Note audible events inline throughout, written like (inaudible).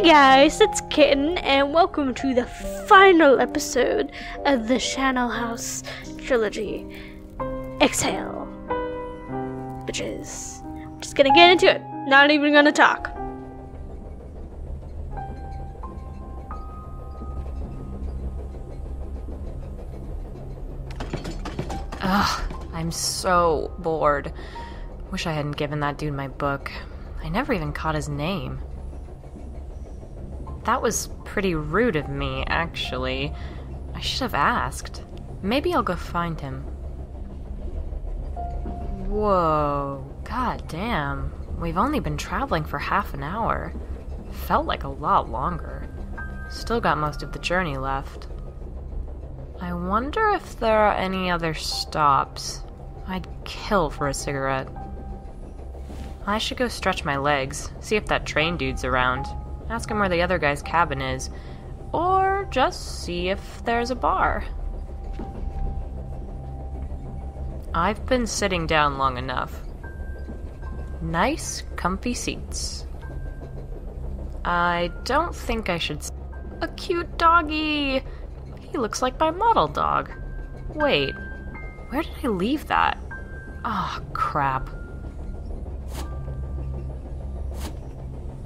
Hey guys, it's Kitten, and welcome to the final episode of the Charnel House trilogy. Exhale. Bitches. I'm just gonna get into it. Not even gonna talk. Ugh, I'm so bored. Wish I hadn't given that dude my book. I never even caught his name. That was pretty rude of me, actually. I should have asked. Maybe I'll go find him. Whoa, god damn. We've only been traveling for half an hour. Felt like a lot longer. Still got most of the journey left. I wonder if there are any other stops. I'd kill for a cigarette. I should go stretch my legs, see if that train dude's around, ask him where the other guy's cabin is, or just see if there's a bar. I've been sitting down long enough. Nice, comfy seats. I don't think I should. A cute doggy! He looks like my model dog. Wait, where did I leave that? Ah, crap.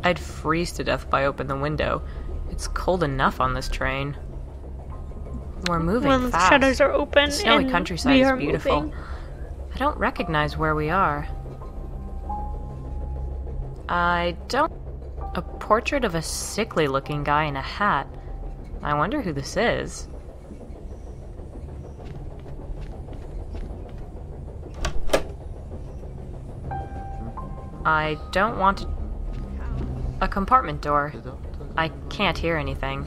I'd freeze to death if I opened the window. It's cold enough on this train. We're moving when the shutters are open The snowy and countryside is beautiful. moving. I don't recognize where we are. I don't. A portrait of a sickly looking guy in a hat. I wonder who this is. I don't want to. A compartment door. I can't hear anything.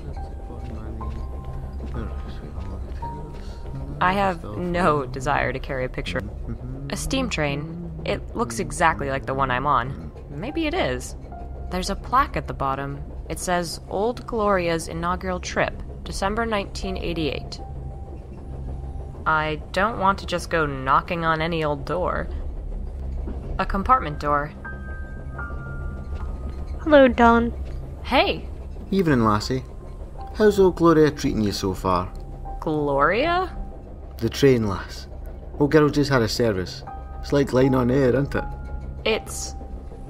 I have no desire to carry a picture. A steam train. It looks exactly like the one I'm on. Maybe it is. There's a plaque at the bottom. It says Old Gloria's inaugural trip, December 1988. I don't want to just go knocking on any old door. A compartment door. Hello, Don. Hey, Evening, lassie. How's old Gloria treating you so far? Gloria? The train, lass. Old girl just had a service. It's like line on air, isn't it? It's.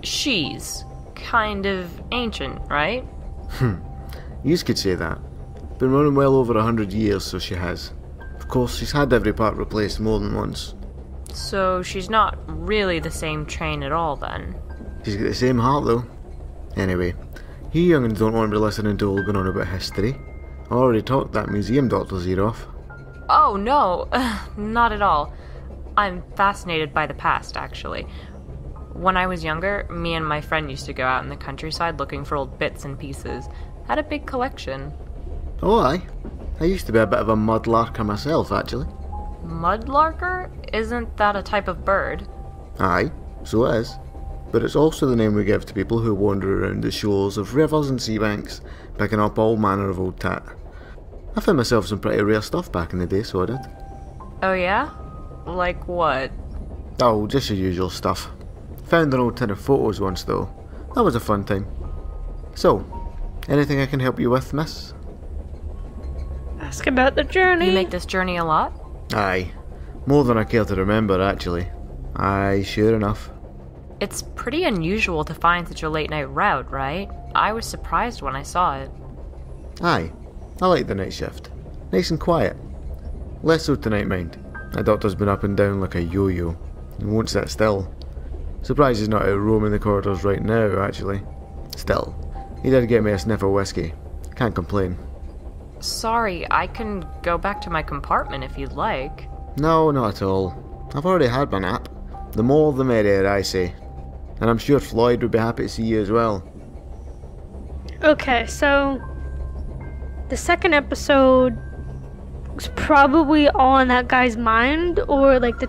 She's kind of ancient, right? Hmm. You could say that. Been running well over a hundred years, so she has. Of course, she's had every part replaced more than once. So she's not really the same train at all then. She's got the same heart, though. Anyway, you young'uns don't want to be listening to all going on about history. I already talked that museum doctor's ear off. Oh no, (sighs) not at all. I'm fascinated by the past, actually. When I was younger, me and my friend used to go out in the countryside looking for old bits and pieces. Had a big collection. Oh, aye. I used to be a bit of a mudlarker myself, actually. Mudlarker? Isn't that a type of bird? Aye, so it is. But it's also the name we give to people who wander around the shores of rivers and sea banks, picking up all manner of old tat. I found myself some pretty rare stuff back in the day, so I did. Oh yeah? Like what? Oh, just your usual stuff. Found an old tin of photos once, though. That was a fun time. So, anything I can help you with, miss? Ask about the journey. You make this journey a lot? Aye. More than I care to remember, actually. Aye, sure enough. It's pretty unusual to find such a late night route, right? I was surprised when I saw it. Aye, I like the night shift. Nice and quiet. Less so tonight, mind. My doctor's been up and down like a yo-yo. He won't sit still. Surprised he's not out roaming the corridors right now, actually. Still, he did get me a sniff of whiskey. Can't complain. Sorry, I can go back to my compartment if you'd like. No, not at all. I've already had my nap. The more the merrier, I say. And I'm sure Floyd would be happy to see you as well. Okay, so the second episode was probably all in that guy's mind, or like the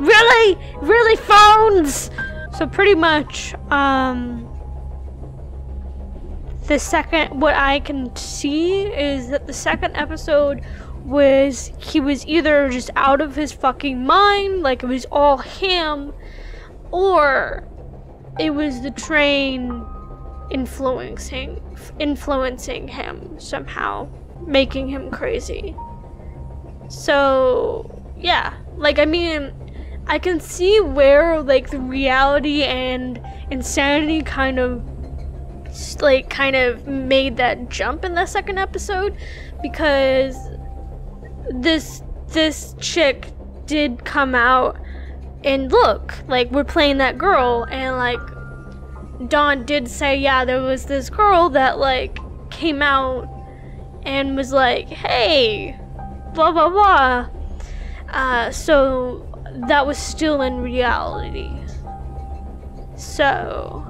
really, really phones. So pretty much, um, the second what I can see is that the second episode was he was either just out of his fucking mind, like it was all him, or it was the train influencing influencing him somehow, making him crazy. So, yeah. Like I mean, I can see where like the reality and insanity kind of like kind of made that jump in the second episode because this this chick did come out and look like we're playing that girl and like Don did say yeah there was this girl that like came out and was like hey blah blah blah uh, so that was still in reality so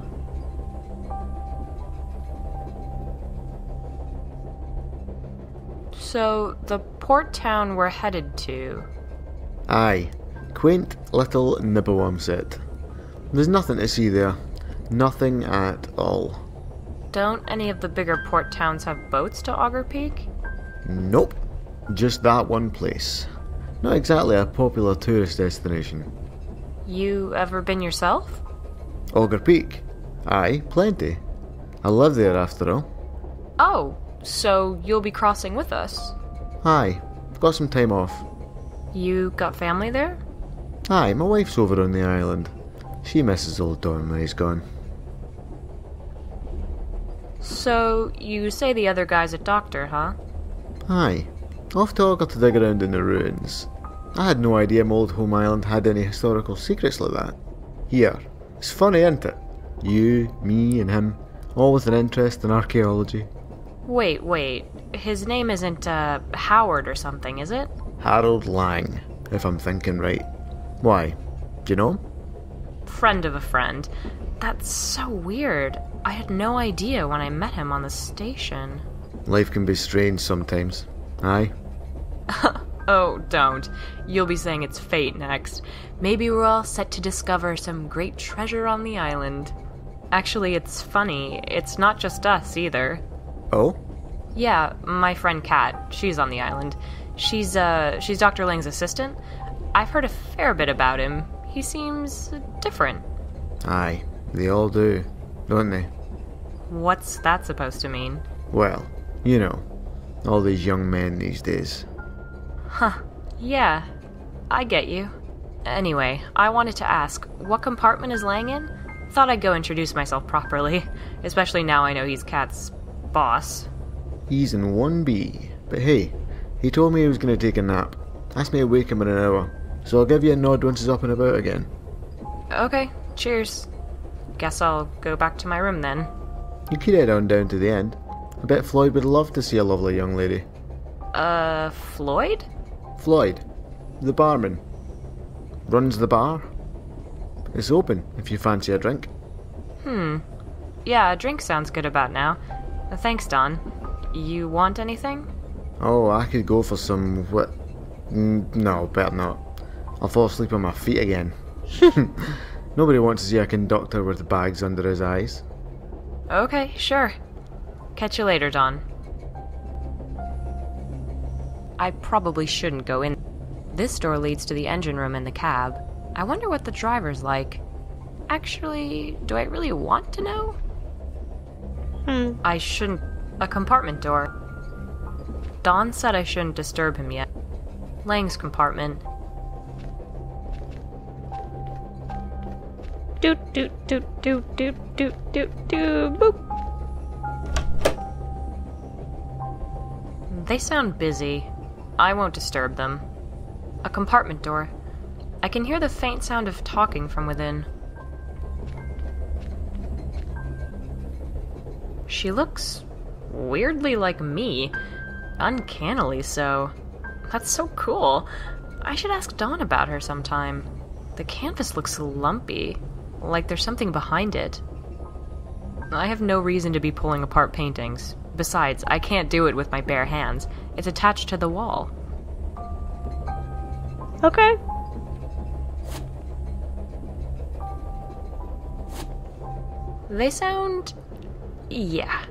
So, the port town we're headed to. Aye, quaint little Nipawamset. There's nothing to see there. Nothing at all. Don't any of the bigger port towns have boats to Augur Peak? Nope. Just that one place. Not exactly a popular tourist destination. You ever been yourself? Augur Peak? Aye, plenty. I live there after all. Oh, so you'll be crossing with us? Aye, got some time off. You got family there? Aye, my wife's over on the island. She misses old Don when he's gone. So, you say the other guy's a doctor, huh? Aye, off to Augur to dig around in the ruins. I had no idea my old home island had any historical secrets like that. Here, it's funny, isn't it? You, me, and him, all with an interest in archaeology. Wait, wait. His name isn't, uh, Howard or something, is it? Harold Lang, if I'm thinking right. Why? Do you know him? Friend of a friend. That's so weird. I had no idea when I met him on the station. Life can be strange sometimes. Aye. (laughs) Oh, don't. You'll be saying it's fate next. Maybe we're all set to discover some great treasure on the island. Actually, it's funny. It's not just us either. Oh? Yeah, my friend Kat. She's on the island. She's uh she's Dr. Lang's assistant. I've heard a fair bit about him. He seems different. Aye, they all do, don't they? What's that supposed to mean? Well, you know, all these young men these days. Huh. Yeah. I get you. Anyway, I wanted to ask, what compartment is Lang in? Thought I'd go introduce myself properly, (laughs) especially now I know he's Cat's boss. He's in 1B. But hey, he told me he was going to take a nap. Asked me to wake him in an hour. So I'll give you a nod once he's up and about again. Okay, cheers. Guess I'll go back to my room then. You could head on down to the end. I bet Floyd would love to see a lovely young lady. Uh, Floyd? Floyd, the barman. Runs the bar. It's open if you fancy a drink. Hmm. Yeah, a drink sounds good about now. Thanks, Don. You want anything? Oh, I could go for some. What? No, better not. I'll fall asleep on my feet again. (laughs) Nobody wants to see a conductor with bags under his eyes. Okay, sure. Catch you later, Don. I probably shouldn't go in. This door leads to the engine room in the cab. I wonder what the driver's like. Actually, do I really want to know? Hmm. I shouldn't. A compartment door. Don said I shouldn't disturb him yet. Lang's compartment. Doot doot doot doot doot doot doot doot boop. They sound busy. I won't disturb them. A compartment door. I can hear the faint sound of talking from within. She looks weirdly like me. Uncannily so. That's so cool. I should ask Don about her sometime. The canvas looks lumpy, like there's something behind it. I have no reason to be pulling apart paintings. Besides, I can't do it with my bare hands. It's attached to the wall. Okay. They sound. Yeah.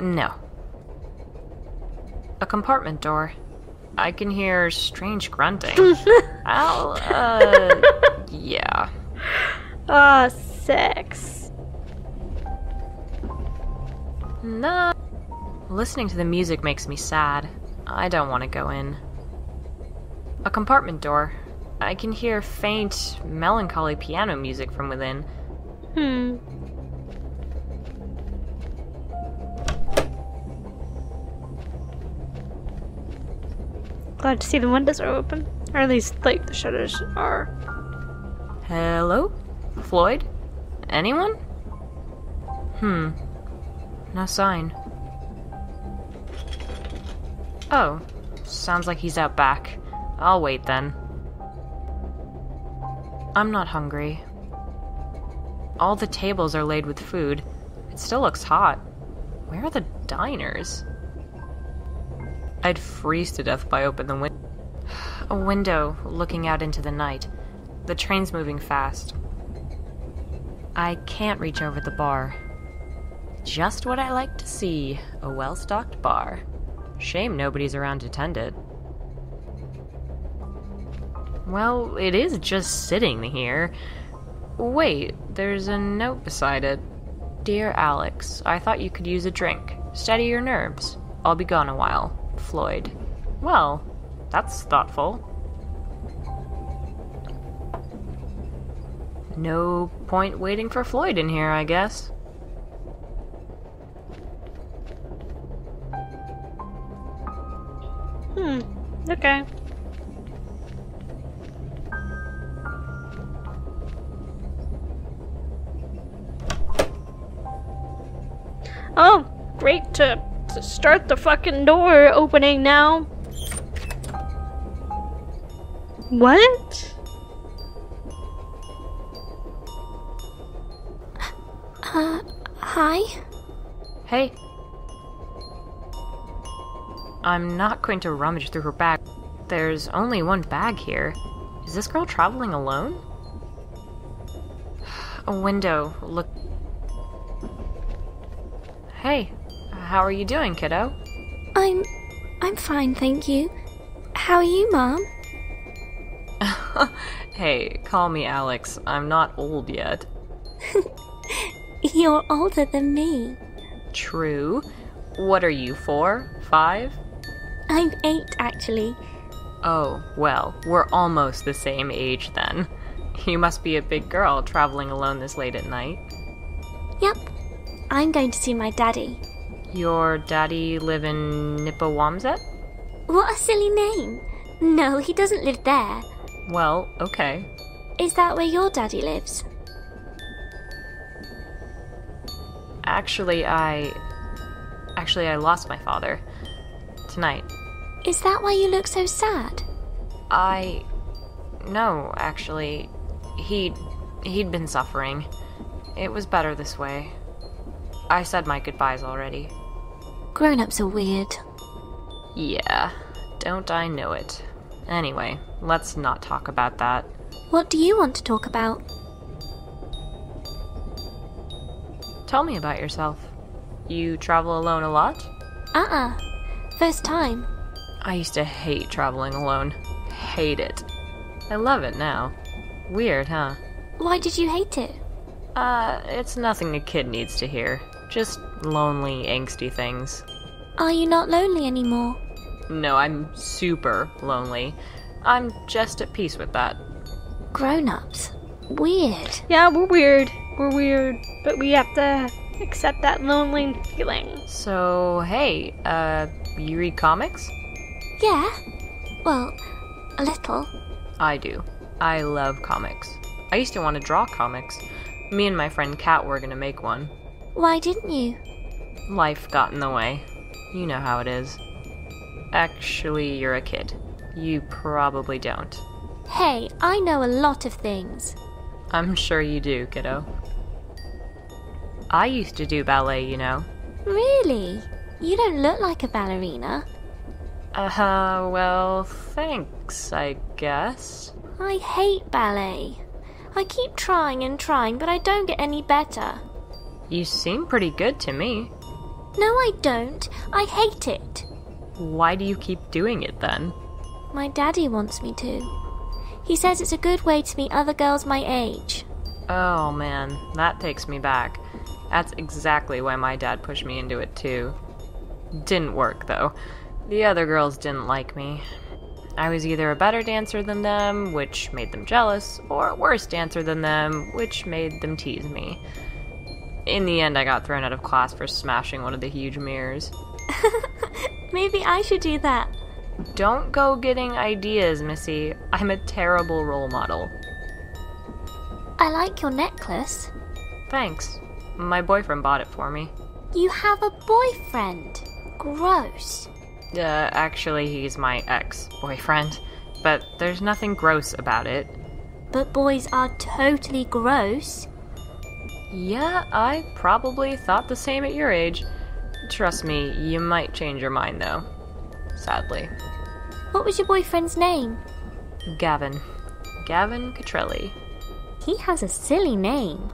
No. A compartment door. I can hear strange grunting. (laughs) I'll, uh. Yeah. Ah, sex. Nah. Listening to the music makes me sad. I don't want to go in. A compartment door. I can hear faint, melancholy piano music from within. Hmm. Glad to see the windows are open. Or at least, like, the shutters are. Hello? Floyd? Anyone? Hmm. No sign. Oh, sounds like he's out back. I'll wait then. I'm not hungry. All the tables are laid with food. It still looks hot. Where are the diners? I'd freeze to death by opening the window. (sighs) A window looking out into the night. The train's moving fast. I can't reach over the bar. Just what I like to see a well stocked bar. Shame nobody's around to tend it. Well, it is just sitting here. Wait, there's a note beside it. Dear Alex, I thought you could use a drink. Steady your nerves. I'll be gone a while. Floyd. Well, that's thoughtful. No point waiting for Floyd in here, I guess. Hmm. Okay. Oh, great to, to start the fucking door opening now. What? Uh, hi? Hey. I'm not going to rummage through her bag. There's only one bag here. Is this girl traveling alone? A window. Look. Hey, how are you doing, kiddo? I'm. I'm fine, thank you. How are you, Mom? (laughs) hey, call me Alex. I'm not old yet. (laughs) You're older than me. True. What are you, four? Five? I'm eight, actually. Oh, well, we're almost the same age then. You must be a big girl traveling alone this late at night. Yep. I'm going to see my daddy. Your daddy live in Nipawamset? What a silly name. No, he doesn't live there. Well, okay. Is that where your daddy lives? Actually, I. Actually, I lost my father. Tonight. Is that why you look so sad? I. No, actually. He'd. He'd been suffering. It was better this way. I said my goodbyes already. Grown ups are weird. Yeah, don't I know it. Anyway, let's not talk about that. What do you want to talk about? Tell me about yourself. You travel alone a lot? Uh uh First time. I used to hate traveling alone. Hate it. I love it now. Weird, huh? Why did you hate it? Uh, it's nothing a kid needs to hear. Just lonely, angsty things. Are you not lonely anymore? No, I'm super lonely. I'm just at peace with that. Grown ups. Weird. Yeah, we're weird. We're weird. But we have to accept that lonely feeling. So, hey, uh, you read comics? Yeah. Well, a little. I do. I love comics. I used to want to draw comics. Me and my friend Kat were gonna make one. Why didn't you? Life got in the way. You know how it is. Actually, you're a kid. You probably don't. Hey, I know a lot of things. I'm sure you do, kiddo. I used to do ballet, you know. Really? You don't look like a ballerina. Uh, huh, well, thanks, I guess. I hate ballet. I keep trying and trying, but I don't get any better. You seem pretty good to me. No, I don't. I hate it. Why do you keep doing it then? My daddy wants me to. He says it's a good way to meet other girls my age. Oh man, that takes me back. That's exactly why my dad pushed me into it too. Didn't work though. The other girls didn't like me. I was either a better dancer than them, which made them jealous, or a worse dancer than them, which made them tease me. In the end, I got thrown out of class for smashing one of the huge mirrors. (laughs) Maybe I should do that. Don't go getting ideas, Missy. I'm a terrible role model. I like your necklace. Thanks. My boyfriend bought it for me. You have a boyfriend. Gross. Uh, actually, he's my ex boyfriend. But there's nothing gross about it. But boys are totally gross. Yeah, I probably thought the same at your age. Trust me, you might change your mind though. Sadly. What was your boyfriend's name? Gavin. Gavin Catrelli. He has a silly name.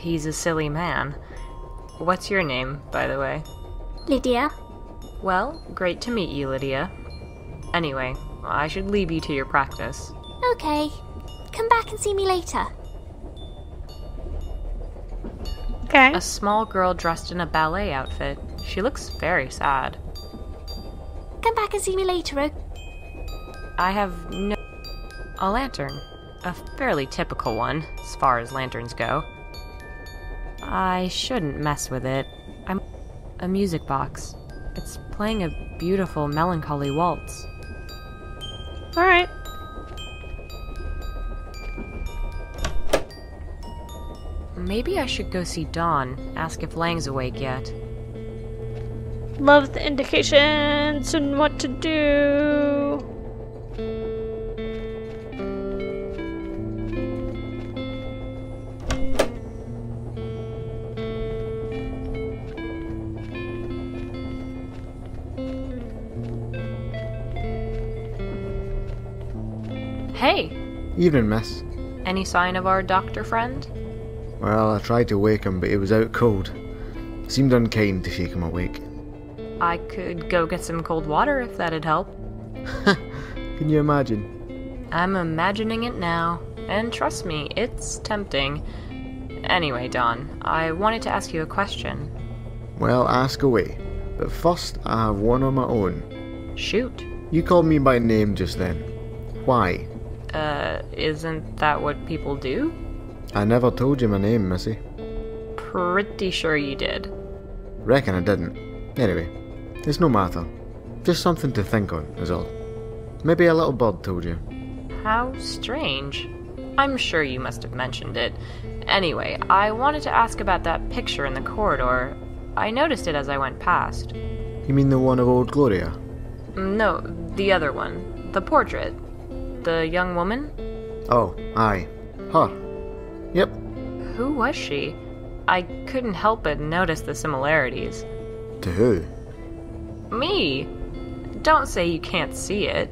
He's a silly man. What's your name, by the way? Lydia. Well, great to meet you, Lydia. Anyway, I should leave you to your practice. Okay. Come back and see me later. Okay. A small girl dressed in a ballet outfit. She looks very sad. Come back and see me later, oh. I have no. A lantern. A fairly typical one, as far as lanterns go. I shouldn't mess with it. I'm. A music box. It's playing a beautiful, melancholy waltz. Alright. Maybe I should go see Don, ask if Lang's awake yet. Love the indications and what to do. Evening, miss. Any sign of our doctor friend? Well, I tried to wake him, but he was out cold. Seemed unkind to shake him awake. I could go get some cold water if that'd help. (laughs) Can you imagine? I'm imagining it now, and trust me, it's tempting. Anyway, Don, I wanted to ask you a question. Well, ask away. But first, I have one on my own. Shoot. You called me by name just then. Why? Uh, isn't that what people do? I never told you my name, Missy. Pretty sure you did. Reckon I didn't. Anyway, it's no matter. Just something to think on, is all. Maybe a little bird told you. How strange. I'm sure you must have mentioned it. Anyway, I wanted to ask about that picture in the corridor. I noticed it as I went past. You mean the one of old Gloria? No, the other one. The portrait. The young woman? Oh, aye. Huh. Yep. Who was she? I couldn't help but notice the similarities. To who? Me! Don't say you can't see it.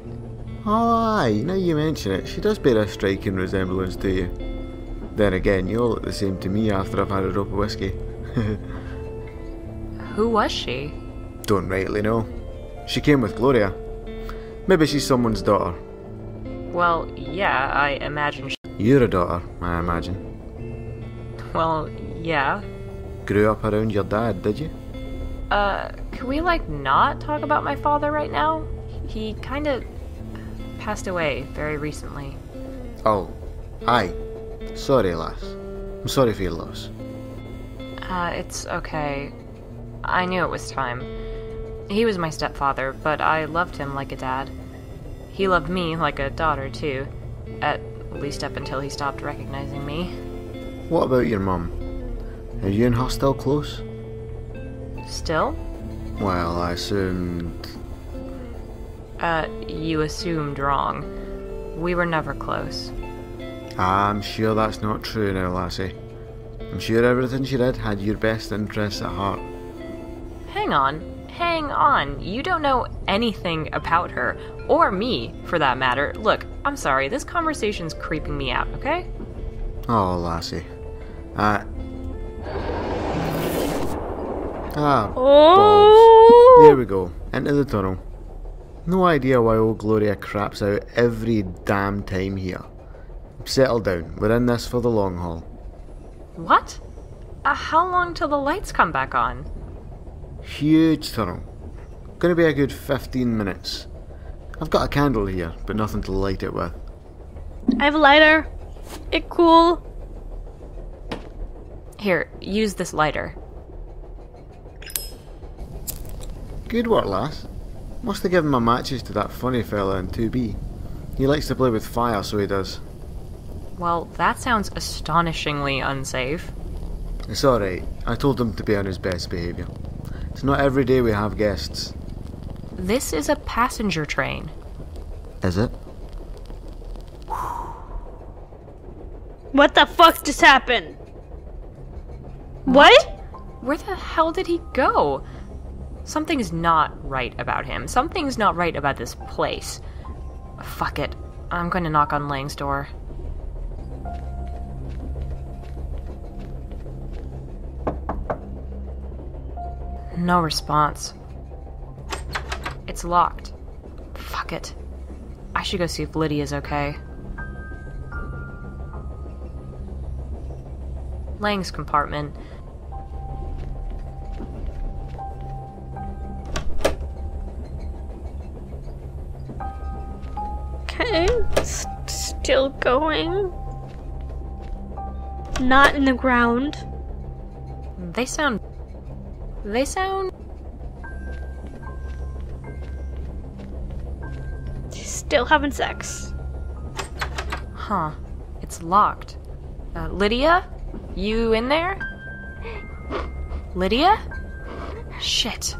Oh, aye, now you mention it, she does bear a striking resemblance to you. Then again, you all look the same to me after I've had a drop of whiskey. (laughs) Who was she? Don't rightly know. She came with Gloria. Maybe she's someone's daughter. Well, yeah, I imagine she. You're a daughter, I imagine. Well, yeah. Grew up around your dad, did you? Uh, could we, like, not talk about my father right now? He kinda passed away very recently. Oh, aye. Sorry, lass. I'm sorry for your loss. Uh, it's okay. I knew it was time. He was my stepfather, but I loved him like a dad. He loved me like a daughter, too. At least up until he stopped recognizing me. What about your mum? Are you and her still close? Still? Well, I assumed. Uh, you assumed wrong. We were never close. I'm sure that's not true now, lassie. I'm sure everything she did had your best interests at heart. Hang on. Hang on. You don't know anything about her. Or me, for that matter. Look, I'm sorry, this conversation's creeping me out, okay? Oh, lassie. Uh. Ah, Oh. There we go, into the tunnel. No idea why old Gloria craps out every damn time here. Settle down, we're in this for the long haul. What? Uh, how long till the lights come back on? Huge tunnel. Gonna be a good 15 minutes. I've got a candle here, but nothing to light it with. I have a lighter. It cool. Here, use this lighter. Good work, lass. Must have given my matches to that funny fella in 2B. He likes to play with fire, so he does. Well, that sounds astonishingly unsafe. It's alright. I told him to be on his best behaviour. It's not every day we have guests. This is a passenger train. Is it? What the fuck just happened? What? Where the hell did he go? Something's not right about him. Something's not right about this place. Fuck it. I'm going to knock on Lang's door. No response. It's locked. Fuck it. I should go see if Lydia's okay. Lang's compartment. Okay. S- still going. Not in the ground. They sound. They sound. Still having sex. Huh. It's locked. Uh, Lydia? You in there? Lydia? Shit.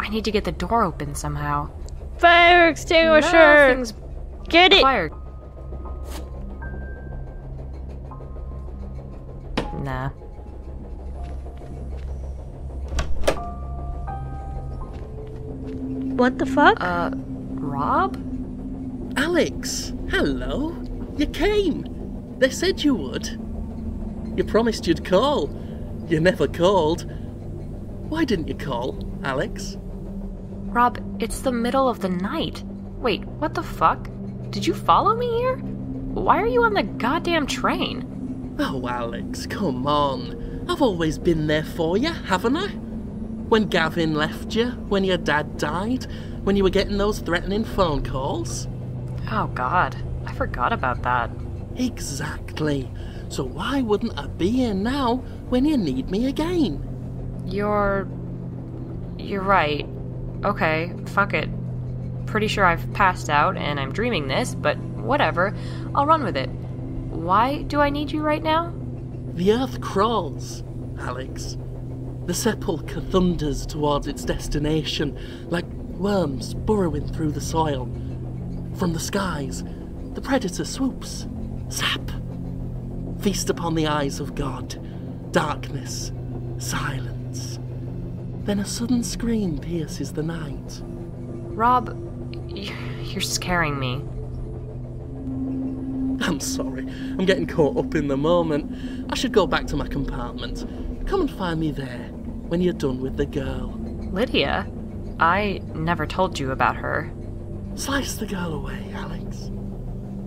I need to get the door open somehow. Fire extinguisher. Nothing's Get it. fired. Nah. What the fuck? Uh, Rob? Alex, hello. You came. They said you would. You promised you'd call. You never called. Why didn't you call, Alex? Rob, it's the middle of the night. Wait, what the fuck? Did you follow me here? Why are you on the goddamn train? Oh, Alex, come on. I've always been there for you, haven't I? When Gavin left you, when your dad died, when you were getting those threatening phone calls. Oh god, I forgot about that. Exactly. So why wouldn't I be here now when you need me again? You're. You're right. Okay, fuck it. Pretty sure I've passed out and I'm dreaming this, but whatever. I'll run with it. Why do I need you right now? The earth crawls, Alex. The sepulchre thunders towards its destination, like worms burrowing through the soil. From the skies, the predator swoops. Zap! Feast upon the eyes of God. Darkness. Silence. Then a sudden scream pierces the night. Rob, you're scaring me. I'm sorry, I'm getting caught up in the moment. I should go back to my compartment. Come and find me there when you're done with the girl. Lydia? I never told you about her. Slice the girl away, Alex.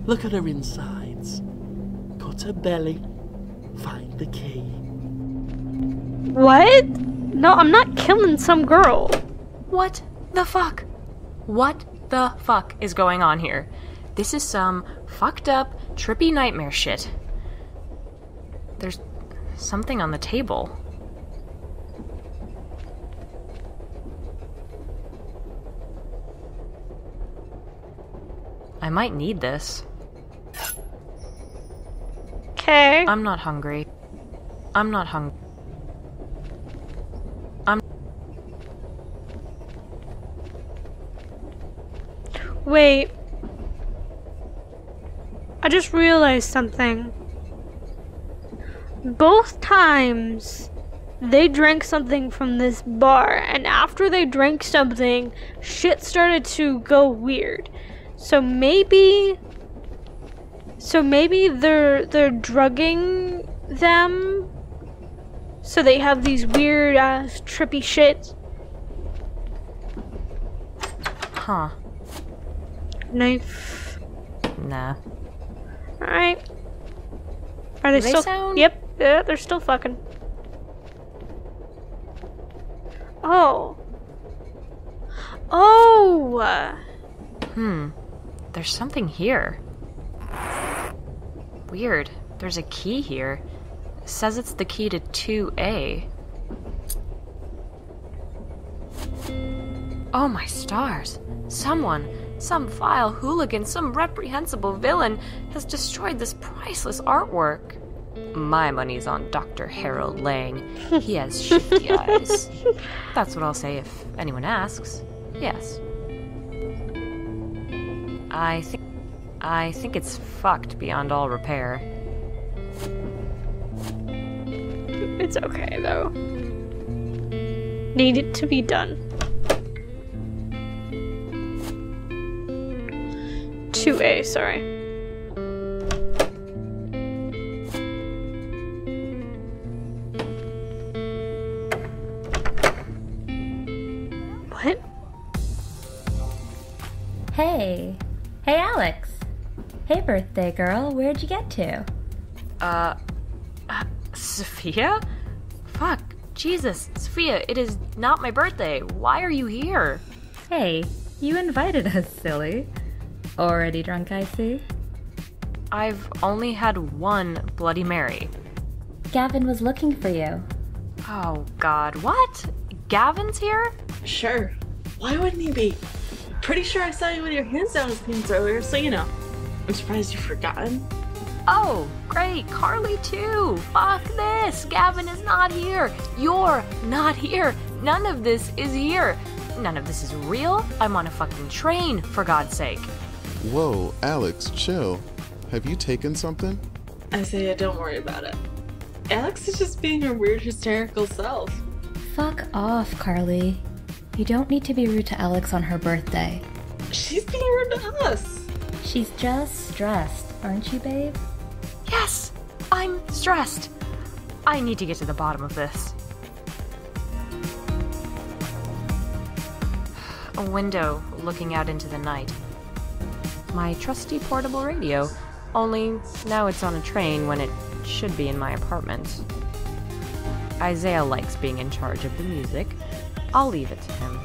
Look at her insides. Cut her belly. Find the key. What? No, I'm not killing some girl. What the fuck? What the fuck is going on here? This is some fucked up, trippy nightmare shit. There's something on the table. I might need this. Okay. I'm not hungry. I'm not hungry. I'm. Wait. I just realized something. Both times they drank something from this bar, and after they drank something, shit started to go weird. So maybe. So maybe they're they're drugging them. So they have these weird ass trippy shit. Huh. Knife. Nah. Alright. Are they, they still? sound- Yep. Yeah, they're still fucking. Oh. Oh. Hmm. There's something here. Weird. There's a key here. It says it's the key to 2A. Oh my stars. Someone, some vile hooligan, some reprehensible villain has destroyed this priceless artwork. My money's on Dr. Harold Lang. He has shifty (laughs) eyes. That's what I'll say if anyone asks. Yes. I think I think it's fucked beyond all repair. It's okay though. Need it to be done. 2A, sorry. What? Hey. Hey, Alex. Hey, birthday girl, where'd you get to? Uh, uh Sophia? Fuck, Jesus, Sophia, it is not my birthday. Why are you here? Hey, you invited us, silly. Already drunk, I see. I've only had one Bloody Mary. Gavin was looking for you. Oh, God, what? Gavin's here? Sure. Why wouldn't he be? Pretty sure I saw you with your hands down his pants earlier, so you know. I'm surprised you've forgotten. Oh, great, Carly too. Fuck this. Gavin is not here. You're not here. None of this is here. None of this is real. I'm on a fucking train, for God's sake. Whoa, Alex, chill. Have you taken something? Isaiah, don't worry about it. Alex is just being her weird, hysterical self. Fuck off, Carly. You don't need to be rude to Alex on her birthday. She's being rude to us. She's just stressed, aren't you, babe? Yes, I'm stressed. I need to get to the bottom of this. A window looking out into the night. My trusty portable radio, only now it's on a train when it should be in my apartment. Isaiah likes being in charge of the music. I'll leave it to him.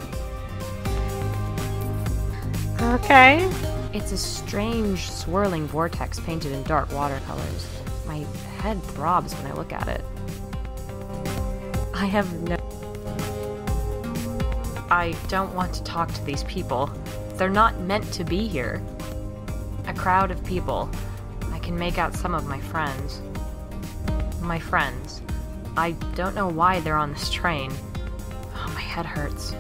Okay. It's a strange, swirling vortex painted in dark watercolors. My head throbs when I look at it. I have no. I don't want to talk to these people. They're not meant to be here. A crowd of people. I can make out some of my friends. My friends. I don't know why they're on this train. My head hurts.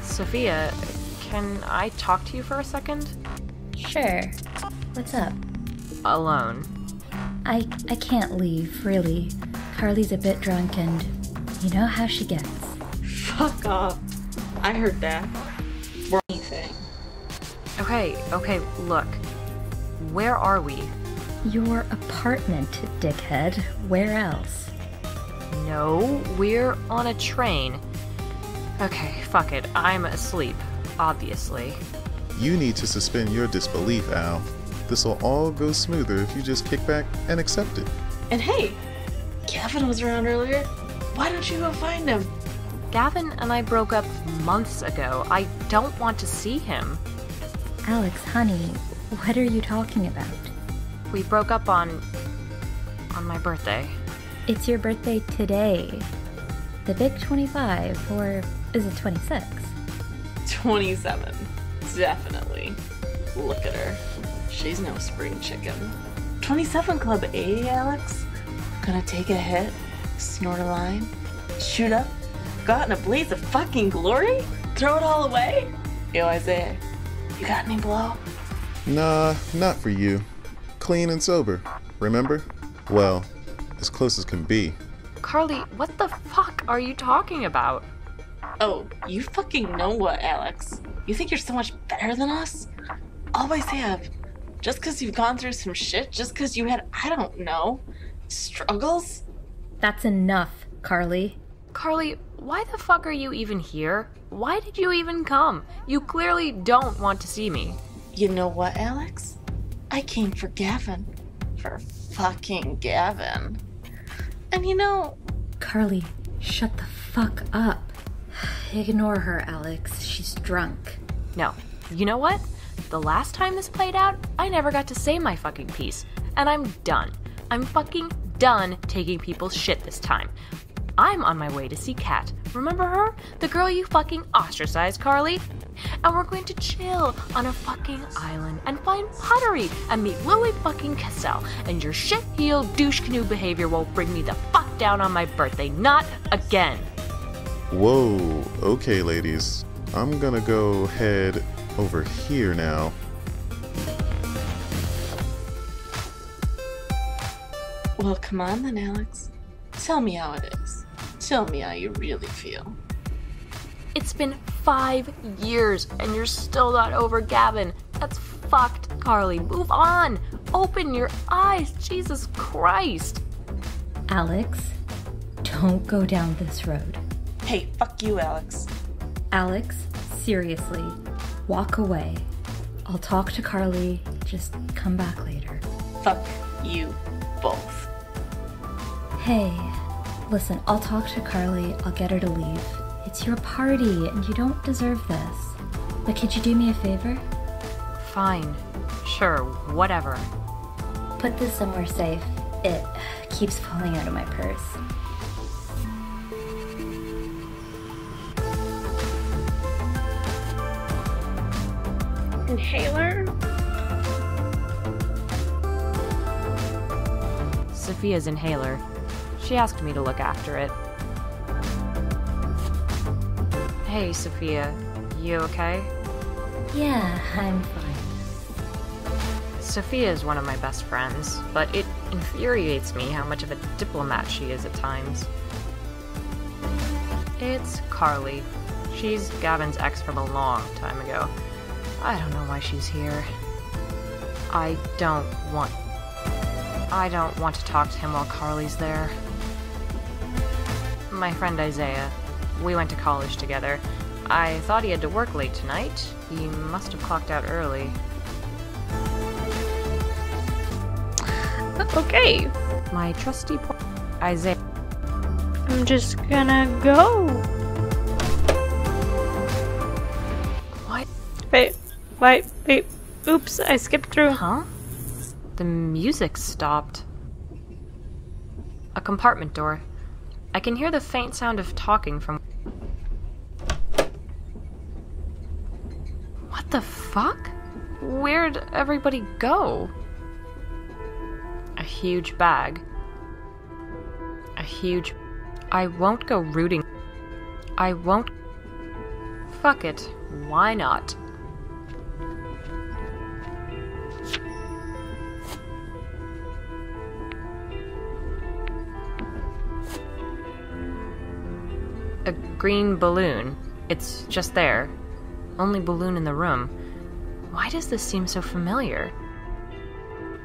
Sophia, can I talk to you for a second? Sure. What's up? Alone. I I can't leave, really. Carly's a bit drunk and you know how she gets. Fuck off. I heard that. Or anything. Okay, okay, look. Where are we? Your apartment, dickhead. Where else? No, we're on a train. Okay, fuck it. I'm asleep, obviously. You need to suspend your disbelief, Al. This'll all go smoother if you just kick back and accept it. And hey, Gavin was around earlier. Why don't you go find him? Gavin and I broke up months ago. I don't want to see him. Alex, honey, what are you talking about? We broke up on. on my birthday. It's your birthday today. The big 25, or is it 26? 27. Definitely. Look at her. She's no spring chicken. 27 Club A, Alex? Gonna take a hit, snort a line, shoot up, go out in a blaze of fucking glory? Throw it all away? Yo, Isaiah, you got any blow? Nah, not for you. Clean and sober, remember? Well, as close as can be. Carly, what the fuck are you talking about? Oh, you fucking know what, Alex? You think you're so much better than us? Always have. Just because you've gone through some shit, just because you had, I don't know, struggles? That's enough, Carly. Carly, why the fuck are you even here? Why did you even come? You clearly don't want to see me. You know what, Alex? I came for Gavin. For fucking Gavin. And you know, Carly, shut the fuck up. Ignore her, Alex. She's drunk. No. You know what? The last time this played out, I never got to say my fucking piece. And I'm done. I'm fucking done taking people's shit this time. I'm on my way to see Kat. Remember her? The girl you fucking ostracized, Carly? And we're going to chill on a fucking island and find pottery and meet Louis fucking Cassell. And your shit heeled douche canoe behavior won't bring me the fuck down on my birthday. Not again. Whoa, okay, ladies. I'm gonna go head over here now. well, come on then, Alex. Tell me how it is. Tell me how you really feel. It's been five years and you're still not over Gavin. That's fucked, Carly. Move on. Open your eyes. Jesus Christ. Alex, don't go down this road. Hey, fuck you, Alex. Alex, seriously, walk away. I'll talk to Carly. Just come back later. Fuck you both. Hey, listen, I'll talk to Carly. I'll get her to leave. It's your party, and you don't deserve this. But could you do me a favor? Fine. Sure, whatever. Put this somewhere safe. It keeps falling out of my purse. Inhaler? Sophia's inhaler. She asked me to look after it. Hey, Sophia. You okay? Yeah, I'm fine. Sophia is one of my best friends, but it infuriates me how much of a diplomat she is at times. It's Carly. She's Gavin's ex from a long time ago. I don't know why she's here. I don't want. I don't want to talk to him while Carly's there. My friend Isaiah. We went to college together. I thought he had to work late tonight. He must have clocked out early. (laughs) Okay. My trusty po- Isaiah. I'm just gonna go. What? Wait, wait, wait. Oops, I skipped through. Huh? The music stopped. A compartment door. I can hear the faint sound of talking from. What the fuck? Where'd everybody go? A huge bag. A huge. I won't go rooting. I won't. Fuck it. Why not? Green balloon. It's just there. Only balloon in the room. Why does this seem so familiar?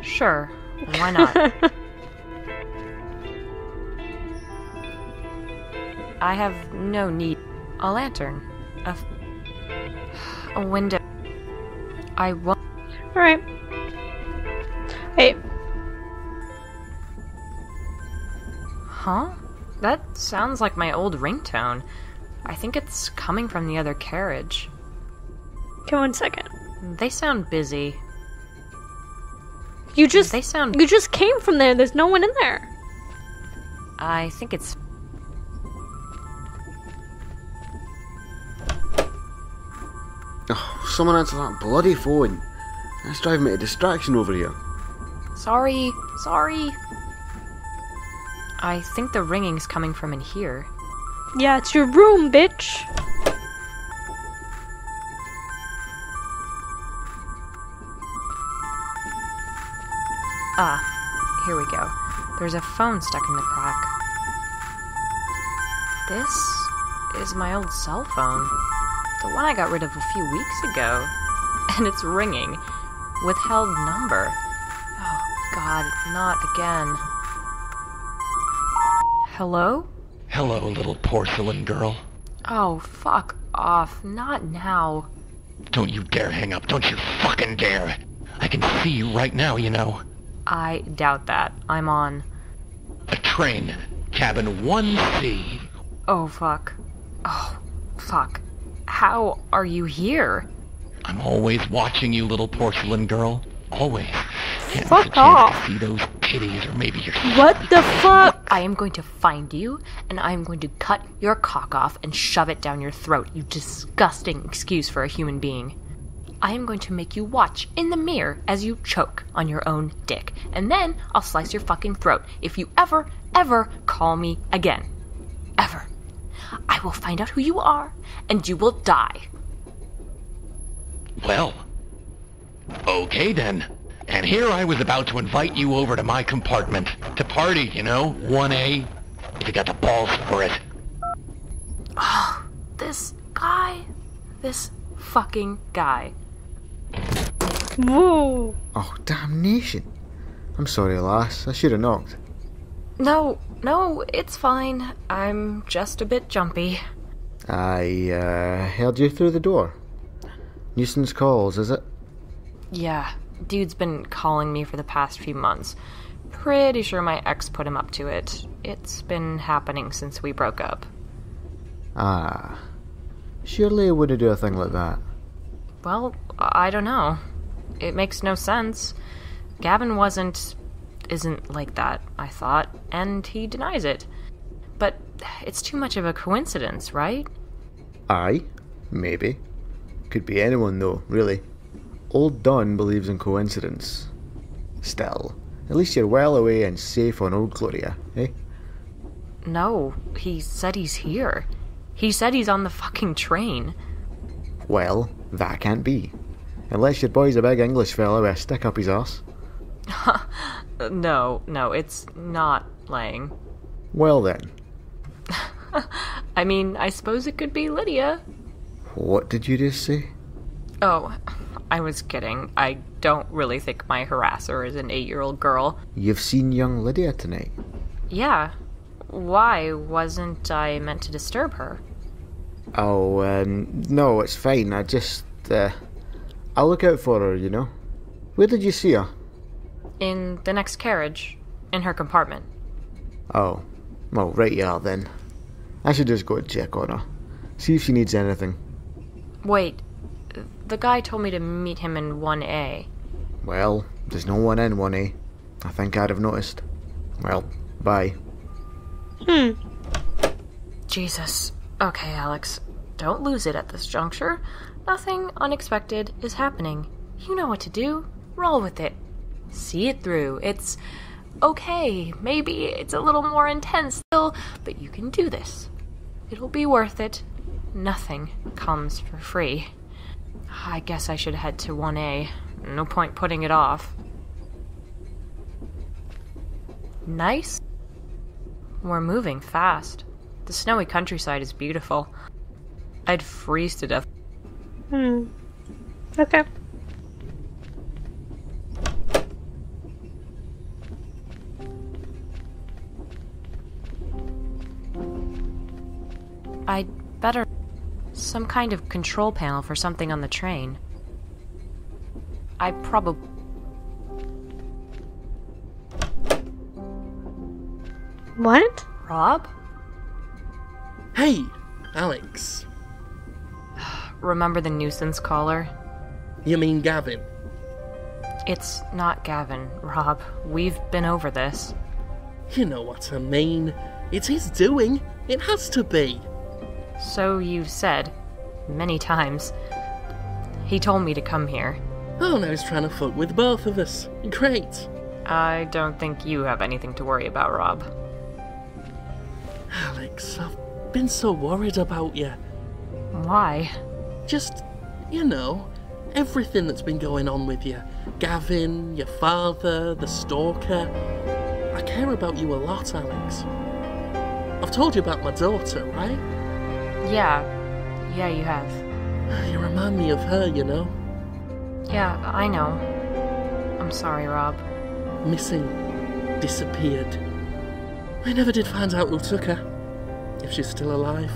Sure, why not? (laughs) I have no need. A lantern. A, f- (sighs) a window. I won't. Alright. Hey, Huh? That sounds like my old ringtone. I think it's coming from the other carriage. come one second. They sound busy. You just They sound. you just came from there. There's no one in there. I think it's. Oh, someone answer that bloody phone. That's driving me to distraction over here. Sorry, sorry. I think the ringing's coming from in here. Yeah, it's your room, bitch. Ah, here we go. There's a phone stuck in the crack. This is my old cell phone. The one I got rid of a few weeks ago. (laughs) And it's ringing. Withheld number. Oh, God, not again. Hello? Hello, little porcelain girl. Oh, fuck off. Not now. Don't you dare hang up. Don't you fucking dare. I can see you right now, you know. I doubt that. I'm on. A train cabin 1C. Oh, fuck. Oh, fuck. How are you here? I'm always watching you, little porcelain girl. Always. Can't Fuck miss a chance off. to see those titties or maybe your What the fuck? I am going to find you, and I am going to cut your cock off and shove it down your throat, you disgusting excuse for a human being. I am going to make you watch in the mirror as you choke on your own dick, and then I'll slice your fucking throat if you ever, ever call me again. Ever. I will find out who you are, and you will die. Well, okay then. And here I was about to invite you over to my compartment to party, you know, 1A, if you got the balls for it. Oh, This guy. This fucking guy. Whoa. Oh, damnation. I'm sorry, lass. I should have knocked. No, no, it's fine. I'm just a bit jumpy. I uh, held you through the door. Nuisance calls, is it? Yeah, dude's been calling me for the past few months. Pretty sure my ex put him up to it. It's been happening since we broke up. Ah. Surely he wouldn't do a thing like that. Well, I don't know. It makes no sense. Gavin wasn't. isn't like that, I thought, and he denies it. But it's too much of a coincidence, right? Aye, maybe. Could be anyone though, really. Old Don believes in coincidence. Still, at least you're well away and safe on Old Gloria, eh? No, he said he's here. He said he's on the fucking train. Well, that can't be. Unless your boy's a big English fellow with a stick up his. Uh, (laughs) No, no, it's not lying. Well then, (laughs) I mean, I suppose it could be Lydia. what did you just say? Oh, I was kidding. I don't really think my harasser is an eight year old girl. You've seen young Lydia tonight. Yeah. Why wasn't I meant to disturb her? Oh, um, no, it's fine. I just, uh, I'll look out for her, you know. Where did you see her? In the next carriage, in her compartment. Oh, well, right you are then. I should just go check on her. See if she needs anything. Wait, the guy told me to meet him in 1A. Well, there's no one in 1A. I think I'd have noticed. Well, bye. Hmm. Jesus. Okay, Alex. Don't lose it at this juncture. Nothing unexpected is happening. You know what to do. Roll with it. See it through. It's okay. Maybe it's a little more intense still, but you can do this. It'll be worth it. Nothing comes for free. I guess I should head to 1A. No point putting it off. Nice. We're moving fast. The snowy countryside is beautiful. I'd freeze to death. Hmm. Okay. I'd better. Some kind of control panel for something on the train. I probably. What? Rob? Hey, Alex. Remember the nuisance caller? You mean Gavin? It's not Gavin, Rob. We've been over this. You know what I mean. It's his doing. It has to be. So you've said. Many times. He told me to come here. Oh, now he's trying to fuck with both of us. Great. I don't think you have anything to worry about, Rob. Alex, I've been so worried about you. Why? Just, you know, everything that's been going on with you. Gavin, your father, the stalker. I care about you a lot, Alex. I've told you about my daughter, right? Yeah. Yeah, you have. You remind me of her, you know? Yeah, I know. I'm sorry, Rob. Missing. Disappeared. I never did find out who took her. If she's still alive.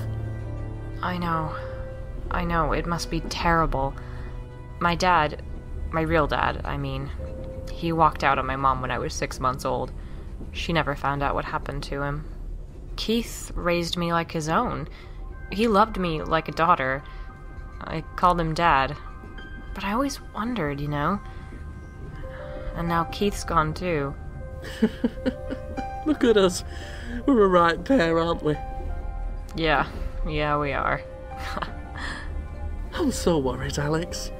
I know. I know. It must be terrible. My dad, my real dad, I mean, he walked out on my mom when I was six months old. She never found out what happened to him. Keith raised me like his own. He loved me like a daughter. I called him Dad. But I always wondered, you know? And now Keith's gone too. (laughs) Look at us. We're a right pair, aren't we? Yeah, yeah, we are. (laughs) I was so worried, Alex.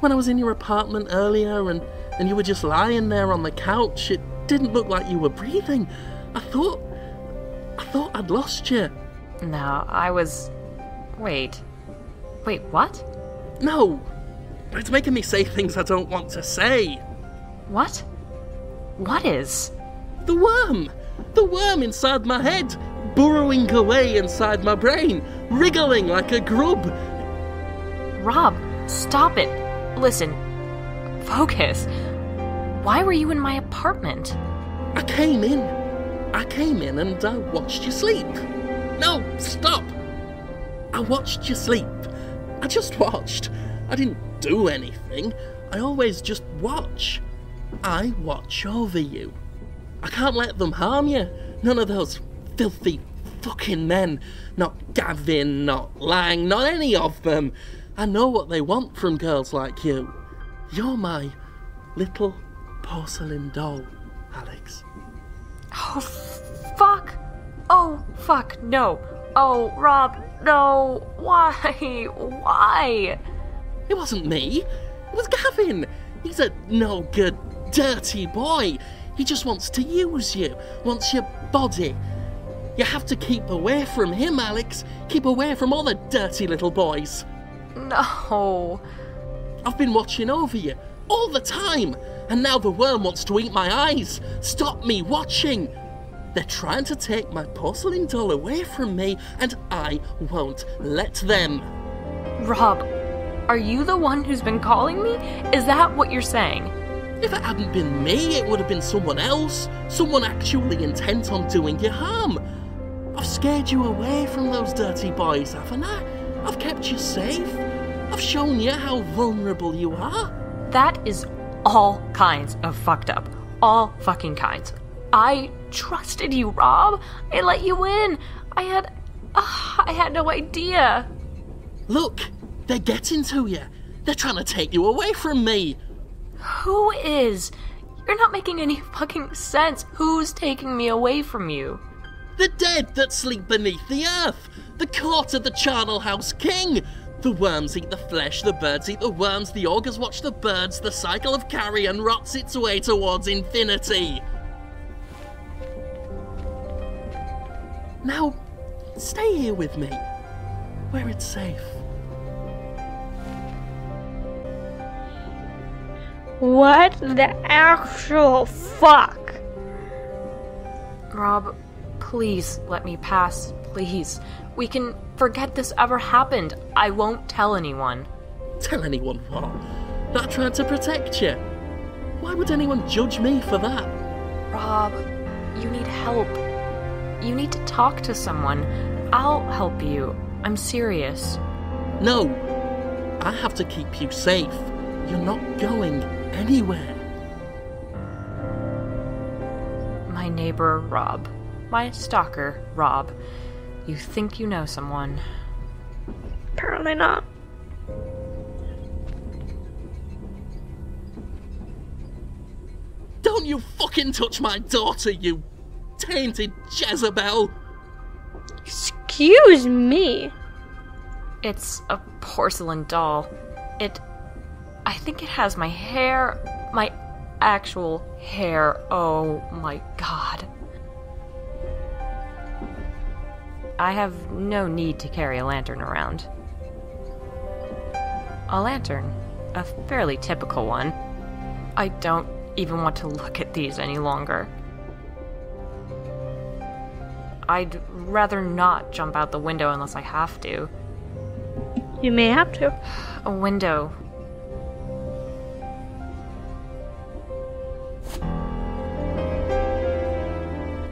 When I was in your apartment earlier and, and you were just lying there on the couch, it didn't look like you were breathing. I thought. I thought I'd lost you. No, I was. Wait. Wait, what? No! It's making me say things I don't want to say. What? What is? The worm! The worm inside my head! Burrowing away inside my brain, wriggling like a grub. Rob, stop it. Listen, focus. Why were you in my apartment? I came in. I came in and I watched you sleep. No, stop! I watched you sleep. I just watched. I didn't do anything. I always just watch. I watch over you. I can't let them harm you. None of those filthy fucking men. Not Gavin, not Lang, not any of them. I know what they want from girls like you. You're my little porcelain doll, Alex. Oh, fuck. Oh, fuck, no. Oh, Rob, no. Why? (laughs) Why? It wasn't me. It was Gavin. He's a no good, dirty boy. He just wants to use you, wants your body. You have to keep away from him, Alex. Keep away from all the dirty little boys. No. I've been watching over you all the time, and now the worm wants to eat my eyes. Stop me watching. They're trying to take my porcelain doll away from me, and I won't let them. Rob, are you the one who's been calling me? Is that what you're saying? If it hadn't been me, it would have been someone else. Someone actually intent on doing you harm. I've scared you away from those dirty boys, haven't I? I've kept you safe. I've shown you how vulnerable you are. That is all kinds of fucked up. All fucking kinds. I trusted you, Rob. I let you in. I had. Uh, I had no idea. Look, they're getting to you. They're trying to take you away from me. Who is? You're not making any fucking sense. Who's taking me away from you? The dead that sleep beneath the earth. The court of the charnel house king. The worms eat the flesh, the birds eat the worms, the augurs watch the birds, the cycle of carrion rots its way towards infinity. Now, stay here with me, where it's safe. What the actual fuck? Rob, please let me pass. Please. We can forget this ever happened. I won't tell anyone. Tell anyone what? That I tried to protect you. Why would anyone judge me for that? Rob, you need help. You need to talk to someone. I'll help you. I'm serious. No. I have to keep you safe. You're not going anywhere. My neighbor, Rob. My stalker, Rob. You think you know someone. Apparently not. Don't you fucking touch my daughter, you tainted Jezebel! Excuse me. It's a porcelain doll. It. I think it has my hair. My actual hair. Oh my god. I have no need to carry a lantern around. A lantern. A fairly typical one. I don't even want to look at these any longer. I'd rather not jump out the window unless I have to. You may have to. A window.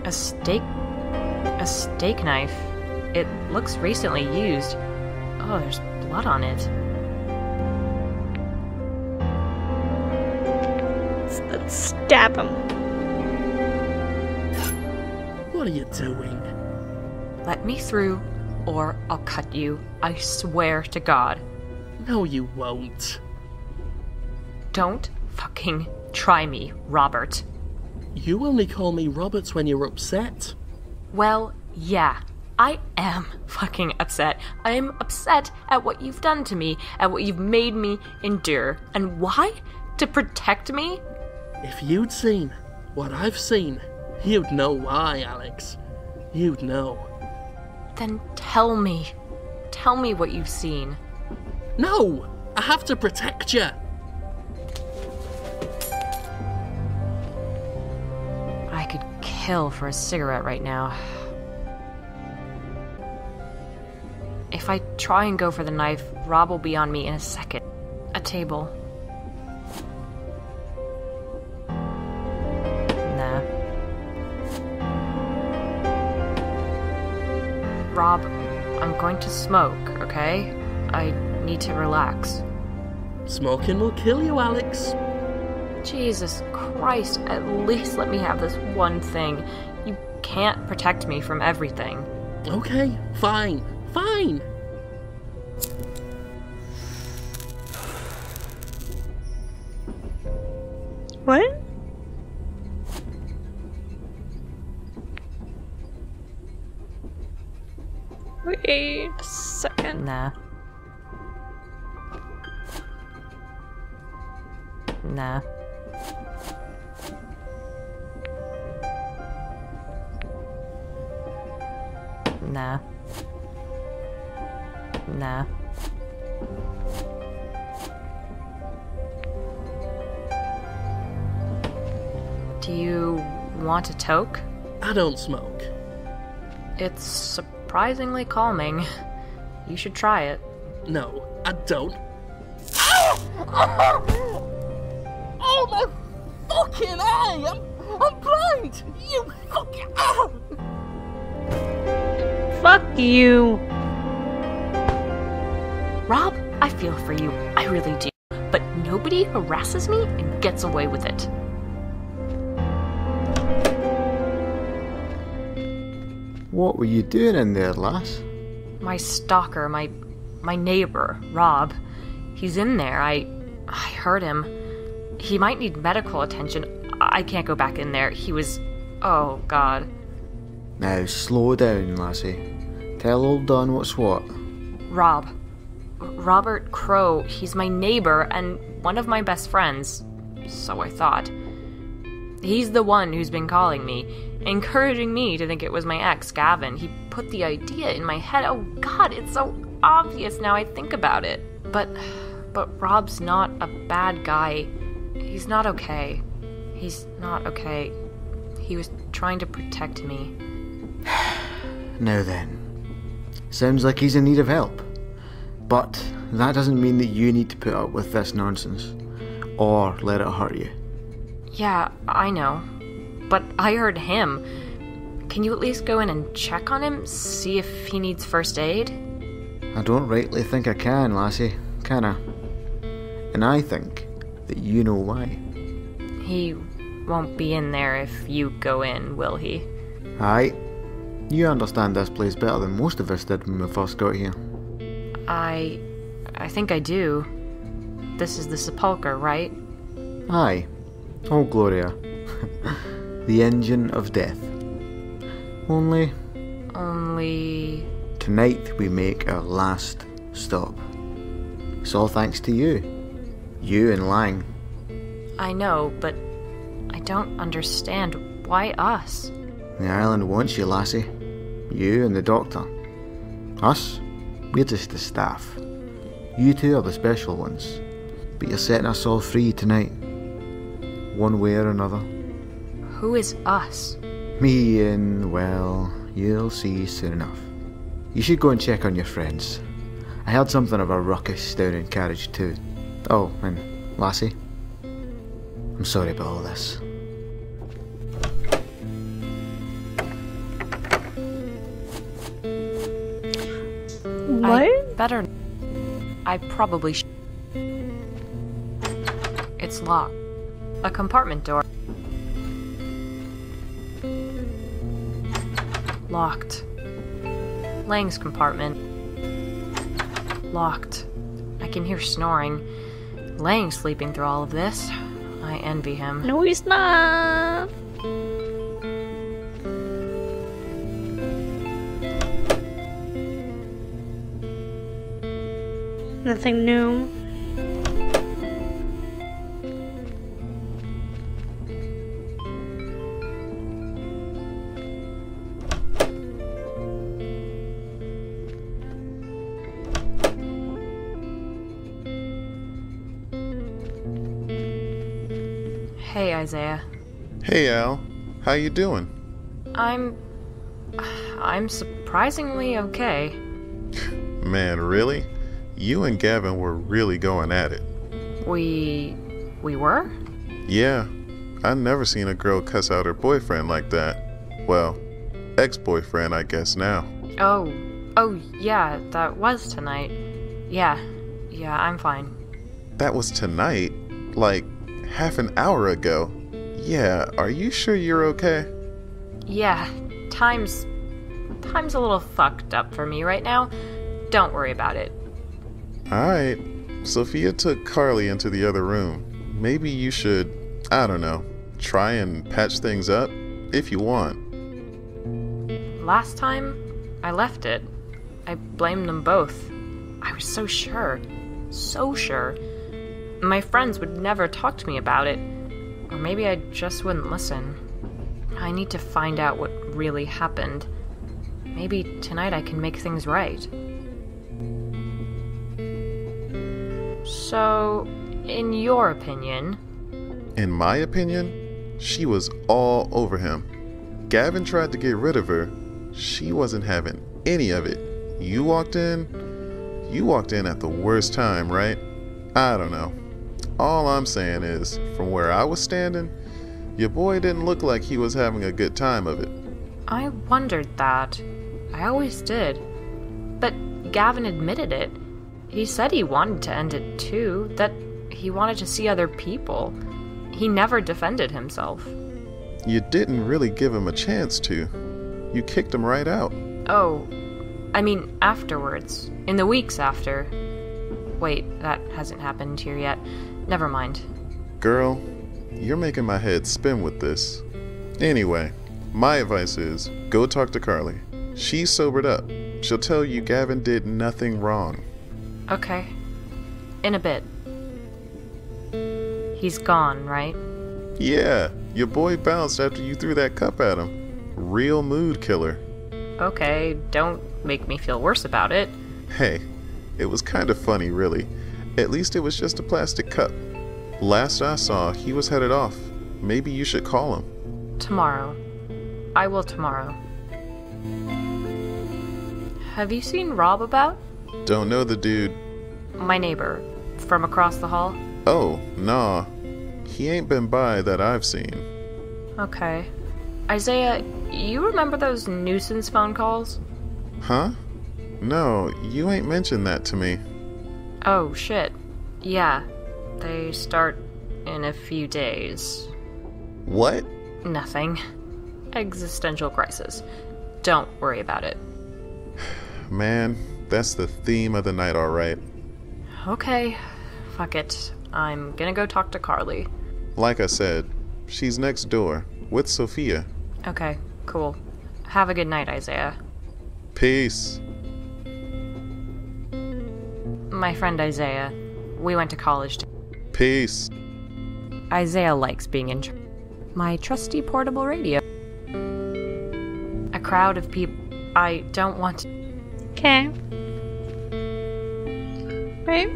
A steak. A steak knife. It looks recently used. Oh, there's blood on it. Let's stab him. What are you doing? Let me through, or I'll cut you. I swear to God. No, you won't. Don't fucking try me, Robert. You only call me Roberts when you're upset. Well, yeah. I am fucking upset. I am upset at what you've done to me, at what you've made me endure. And why? To protect me? If you'd seen what I've seen, you'd know why, Alex. You'd know. Then tell me. Tell me what you've seen. No! I have to protect you! I could kill for a cigarette right now. If I try and go for the knife, Rob will be on me in a second. A table. Rob, I'm going to smoke, okay? I need to relax. Smoking will kill you, Alex. Jesus Christ, at least let me have this one thing. You can't protect me from everything. Okay, fine, fine. What? Wait a second. Nah. Nah. Nah. Nah. Do you want a toke? I don't smoke. It's surprisingly calming. You should try it. No, I don't. (laughs) Oh my fucking eye! I'm, I'm blind! You fucking ah! Fuck you. Rob, I feel for you. I really do. But nobody harasses me and gets away with it. What were you doing in there, lass? My stalker, my my neighbor, Rob. He's in there. I I heard him. He might need medical attention. I can't go back in there. He was oh god. Now slow down, lassie. Tell old Don what's what. Rob. Robert Crow. He's my neighbor and one of my best friends. So I thought. He's the one who's been calling me, encouraging me to think it was my ex, Gavin. He put the idea in my head. Oh god, it's so obvious now I think about it. But but Rob's not a bad guy. He's not okay. He's not okay. He was trying to protect me. (sighs) Now then. Sounds like he's in need of help. But that doesn't mean that you need to put up with this nonsense. Or let it hurt you. Yeah, I know. But I heard him. Can you at least go in and check on him? See if he needs first aid? I don't rightly think I can, lassie. Can I? And I think that you know why. He won't be in there if you go in, will he? Aye. You understand this place better than most of us did when we first got here. I. I think I do. This is the sepulchre, right? Aye. Oh, Gloria. (laughs) the engine of death. Only Only. tonight we make our last stop. It's all thanks to you. You and Lang. I know, but I don't understand. Why us? The island wants you, lassie. You and the doctor. Us? We're just the staff. You two are the special ones. But you're setting us all free tonight. One way or another. Who is us? Me and, well, you'll see soon enough. You should go and check on your friends. I heard something of a ruckus down in Carriage too. Oh, and Lassie. I'm sorry about all this. What? I better. I probably sh- It's locked. A compartment door. Locked. Lang's compartment. Locked. I can hear snoring. Lang sleeping through all of this. I envy him. No, he's not. Nothing new. Hey Al, how you doing? I'm. I'm surprisingly okay. Man, really? You and Gavin were really going at it. We. we were? Yeah, I never seen a girl cuss out her boyfriend like that. Well, ex-boyfriend, I guess now. Oh. Oh, yeah, that was tonight. Yeah. Yeah, I'm fine. That was tonight, like half an hour ago. Yeah, are you sure you're okay? Yeah, time's. time's a little fucked up for me right now. Don't worry about it. Alright. Sophia took Carly into the other room. Maybe you should, I don't know, try and patch things up if you want. Last time, I left it. I blamed them both. I was so sure. So sure. My friends would never talk to me about it. Or maybe I just wouldn't listen. I need to find out what really happened. Maybe tonight I can make things right. So, in your opinion, In my opinion, she was all over him. Gavin tried to get rid of her. She wasn't having any of it. You walked in, you walked in at the worst time, right? I don't know. All I'm saying is, from where I was standing, your boy didn't look like he was having a good time of it. I wondered that. I always did. But Gavin admitted it. He said he wanted to end it too, that he wanted to see other people. He never defended himself. You didn't really give him a chance to. You kicked him right out. Oh, I mean, afterwards. In the weeks after. Wait, that hasn't happened here yet. Never mind. Girl, you're making my head spin with this. Anyway, my advice is go talk to Carly. She's sobered up. She'll tell you Gavin did nothing wrong. Okay. In a bit. He's gone, right? Yeah, your boy bounced after you threw that cup at him. Real mood killer. Okay, don't make me feel worse about it. Hey, it was kind of funny, really. At least it was just a plastic cup. Last I saw, he was headed off. Maybe you should call him. Tomorrow. I will tomorrow. Have you seen Rob about? Don't know the dude. My neighbor. From across the hall? Oh, nah. He ain't been by that I've seen. Okay. Isaiah, you remember those nuisance phone calls? Huh? No, you ain't mentioned that to me. Oh, shit. Yeah. They start in a few days. What? Nothing. Existential crisis. Don't worry about it. (sighs) Man, that's the theme of the night, alright. Okay. Fuck it. I'm gonna go talk to Carly. Like I said, she's next door with Sophia. Okay, cool. Have a good night, Isaiah. Peace. My friend Isaiah. We went to college. To- Peace. Isaiah likes being in. Tr- my trusty portable radio. A crowd of people. I don't want to. Okay. Right?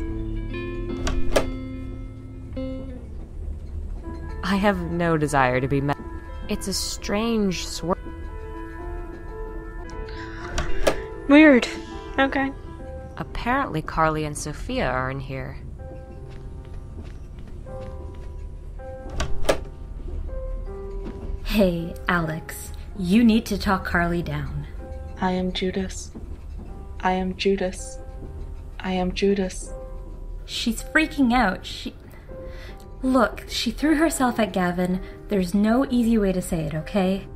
I have no desire to be met. It's a strange swirl. Weird. Okay. Apparently, Carly and Sophia are in here. Hey, Alex, you need to talk Carly down. I am Judas. I am Judas. I am Judas. She's freaking out. She. Look, she threw herself at Gavin. There's no easy way to say it, okay?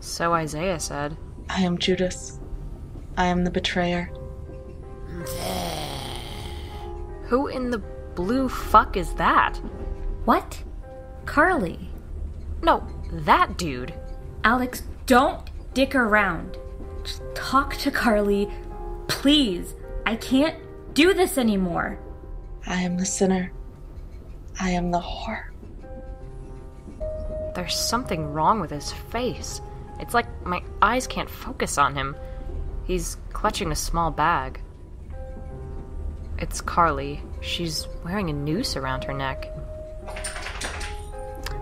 So Isaiah said. I am Judas. I am the betrayer. Who in the blue fuck is that? What? Carly. No, that dude. Alex, don't dick around. Just talk to Carly. Please. I can't do this anymore. I am the sinner. I am the whore. There's something wrong with his face. It's like my eyes can't focus on him. He's clutching a small bag. It's Carly. She's wearing a noose around her neck.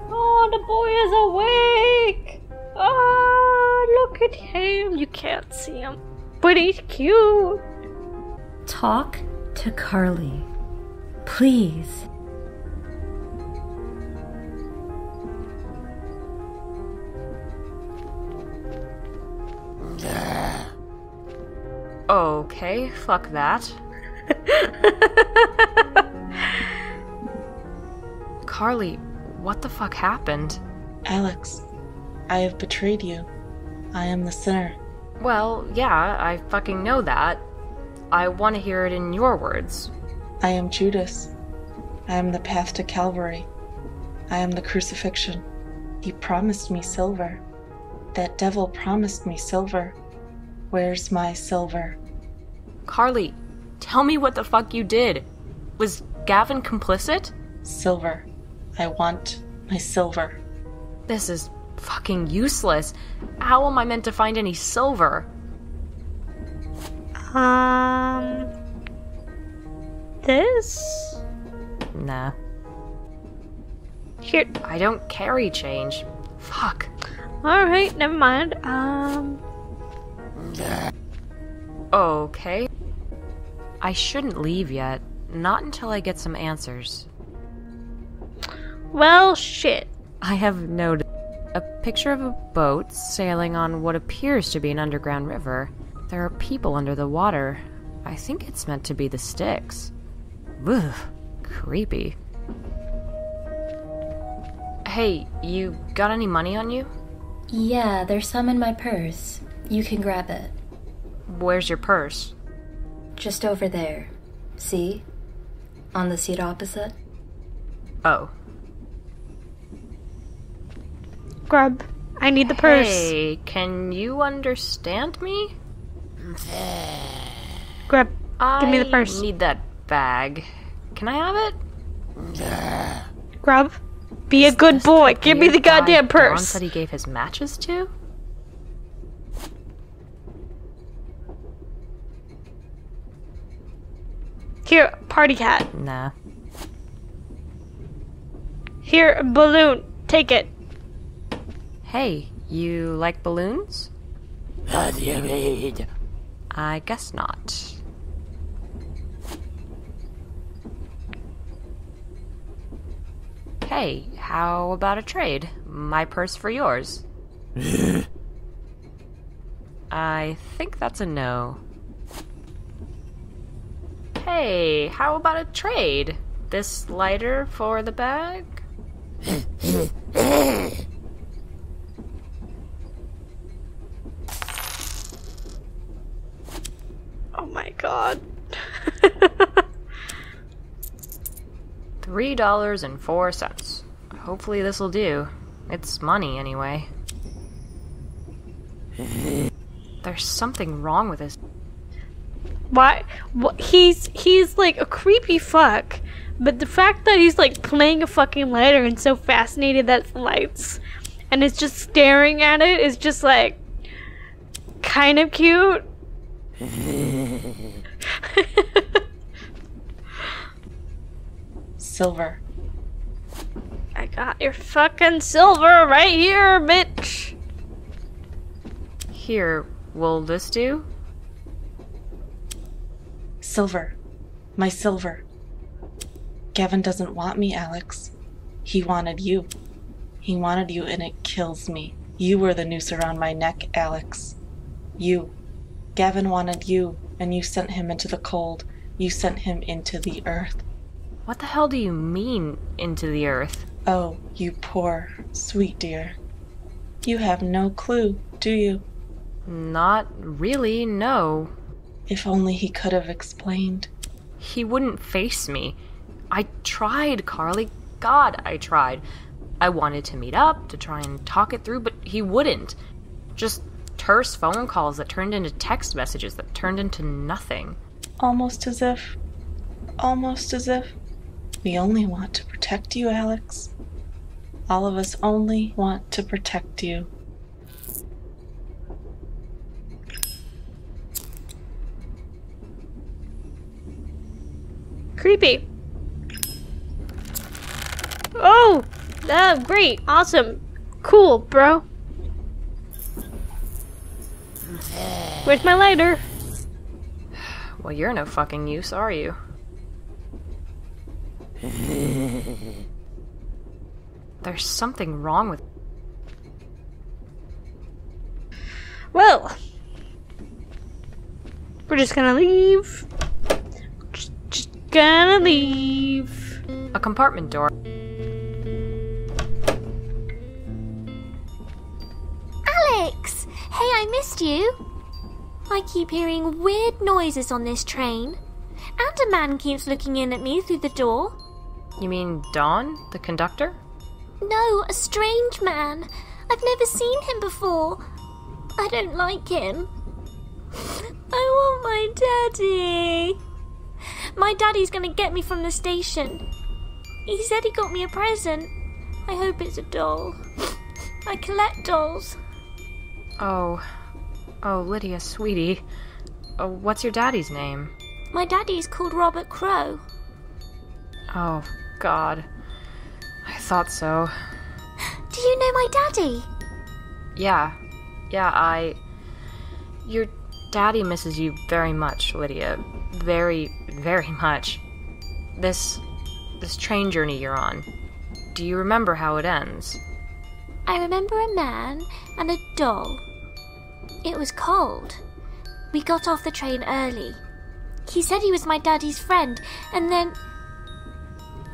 Oh, the boy is awake! Oh, look at him. You can't see him, but he's cute. Talk to Carly. Please. Okay, fuck that. (laughs) Carly, what the fuck happened? Alex, I have betrayed you. I am the sinner. Well, yeah, I fucking know that. I want to hear it in your words. I am Judas. I am the path to Calvary. I am the crucifixion. He promised me silver. That devil promised me silver. Where's my silver? Carly, tell me what the fuck you did. Was Gavin complicit? Silver. I want my silver. This is fucking useless. How am I meant to find any silver? Um. This? Nah. Here. I don't carry change. Fuck. Alright, never mind. Um. Okay. I shouldn't leave yet. Not until I get some answers. Well, shit. I have noted a picture of a boat sailing on what appears to be an underground river. There are people under the water. I think it's meant to be the Styx. Ugh, creepy. Hey, you got any money on you? Yeah, there's some in my purse. You can grab it. Where's your purse? Just over there. See? On the seat opposite? Oh. Grub. I need the purse. Hey, can you understand me? Grub. Give me the purse. I purse. need that bag. Can I have it? Grub. Be a good boy. Give me the Weird guy goddamn Don purse. said he gave his matches to? Here, party cat. Nah. Here, balloon. Take it. Hey, you like balloons? What you mean? I guess not. Hey, how about a trade? My purse for yours. (laughs) I think that's a no. Hey, how about a trade? This lighter for the bag? Oh my god. (laughs) Three dollars and four cents. Hopefully this'll do. It's money anyway. There's something wrong with this. Why? wh- He's he's like a creepy fuck, but the fact that he's like playing a fucking lighter and so fascinated that it's lights, and is just staring at it is just like kind of cute. (laughs) Silver. I got your fucking silver right here, bitch. Here, will this do? Silver. My silver. Gavin doesn't want me, Alex. He wanted you. He wanted you, and it kills me. You were the noose around my neck, Alex. You. Gavin wanted you, and you sent him into the cold. You sent him into the earth. What the hell do you mean, into the earth? Oh, you poor, sweet dear. You have no clue, do you? Not really, no. If only he could have explained. He wouldn't face me. I tried, Carly. God, I tried. I wanted to meet up, to try and talk it through, but he wouldn't. Just terse phone calls that turned into text messages that turned into nothing. Almost as if. Almost as if. We only want to protect you, Alex. All of us only want to protect you. Creepy. Oh, uh, great, awesome, cool, bro. Where's my lighter? Well, you're no fucking use, are you? (laughs) There's something wrong with. Well, we're just gonna leave. Just, just gonna leave. A compartment door. Alex! Hey, I missed you. I keep hearing weird noises on this train. And a man keeps looking in at me through the door. You mean Don, the conductor? No, a strange man. I've never seen him before. I don't like him. (laughs) I want my daddy. My daddy's gonna get me from the station. He said he got me a present. I hope it's a doll. I collect dolls. Oh. Oh, Lydia, sweetie. Oh, what's your daddy's name? My daddy's called Robert Crow. Oh, God. I thought so. Do you know my daddy? Yeah. Yeah, I. Your daddy misses you very much, Lydia. Very, very much. This. this train journey you're on. Do you remember how it ends? I remember a man and a doll. It was cold. We got off the train early. He said he was my daddy's friend, and then.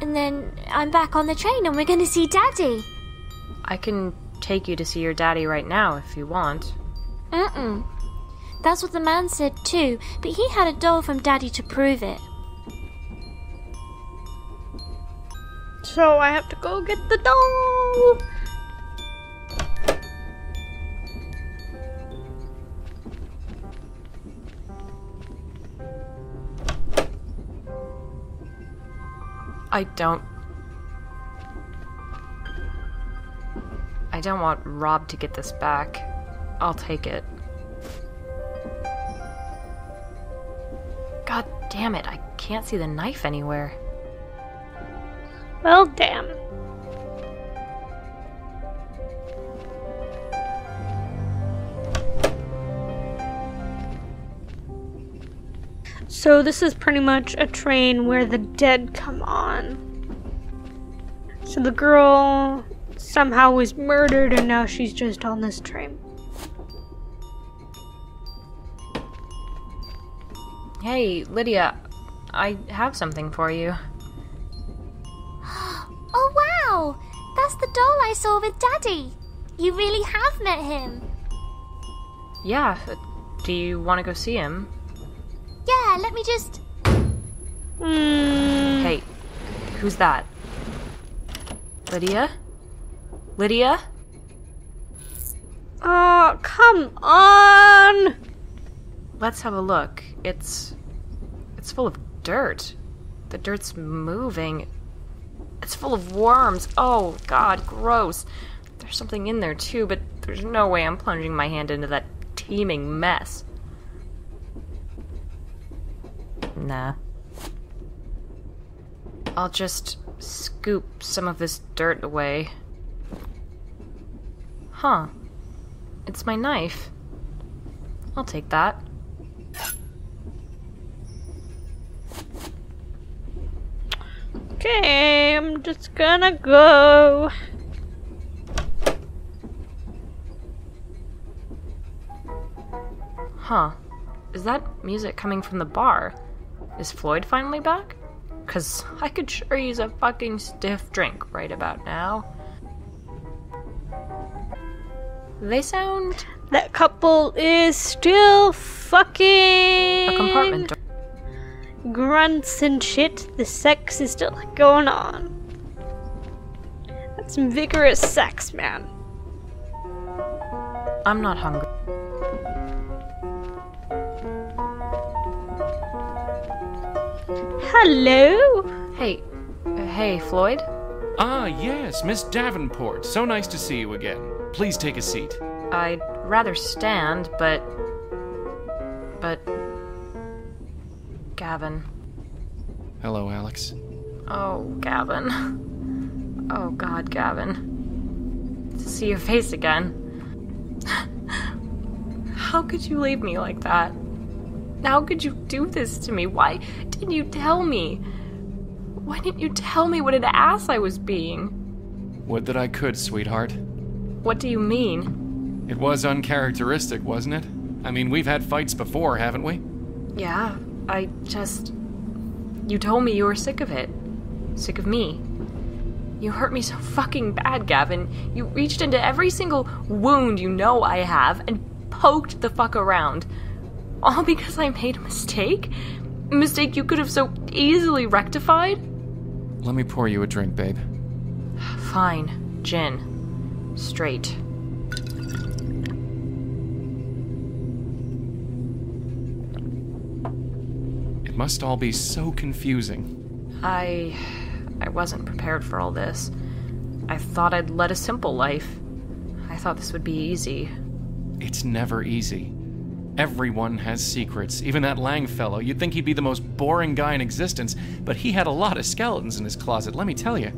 And then I'm back on the train and we're gonna see daddy. I can take you to see your daddy right now if you want. Mm-mm. That's what the man said too, but he had a doll from daddy to prove it. So I have to go get the doll. I don't. I don't want Rob to get this back. I'll take it. God damn it, I can't see the knife anywhere. Well, damn. So this is pretty much a train where the dead come on. So the girl somehow was murdered and now she's just on this train. Hey, Lydia, I have something for you. (gasps) Oh wow! That's the doll I saw with daddy. You really have met him. Yeah, uh, do you want to go see him? Yeah, let me just. Hmm. Hey, who's that? Lydia? Lydia? Oh, come on! Let's have a look. It's. It's full of dirt. The dirt's moving. It's full of worms. Oh, God, gross. There's something in there, too, but there's no way I'm plunging my hand into that teeming mess. Nah. I'll just scoop some of this dirt away. Huh. It's my knife. I'll take that. Okay, I'm just gonna go. Huh. Is that music coming from the bar? Is Floyd finally back? Cause I could sure use a fucking stiff drink right about now. They sound That couple is still fucking. A compartment door. Grunts and shit. The sex is still going on. That's some vigorous sex, man. I'm not hungry. Hello. Hey, uh, hey, Floyd? Ah, yes, Miss Davenport. So nice to see you again. Please take a seat. I'd rather stand, but. But. Gavin. Hello, Alex. Oh, Gavin. Oh, God, Gavin. To see your face again. How could you leave me like that? How could you do this to me? Why didn't you tell me? Why didn't you tell me what an ass I was being? Would that I could, sweetheart. What do you mean? It was uncharacteristic, wasn't it? I mean, we've had fights before, haven't we? Yeah, I just. You told me you were sick of it. Sick of me. You hurt me so fucking bad, Gavin. You reached into every single wound you know I have and poked the fuck around. All because I made a mistake? A mistake you could have so easily rectified? Let me pour you a drink, babe. Fine. Gin. Straight. Must all be so confusing. I. I wasn't prepared for all this. I thought I'd led a simple life. I thought this would be easy. It's never easy. Everyone has secrets. Even that Lang fellow. You'd think he'd be the most boring guy in existence, but he had a lot of skeletons in his closet, let me tell you.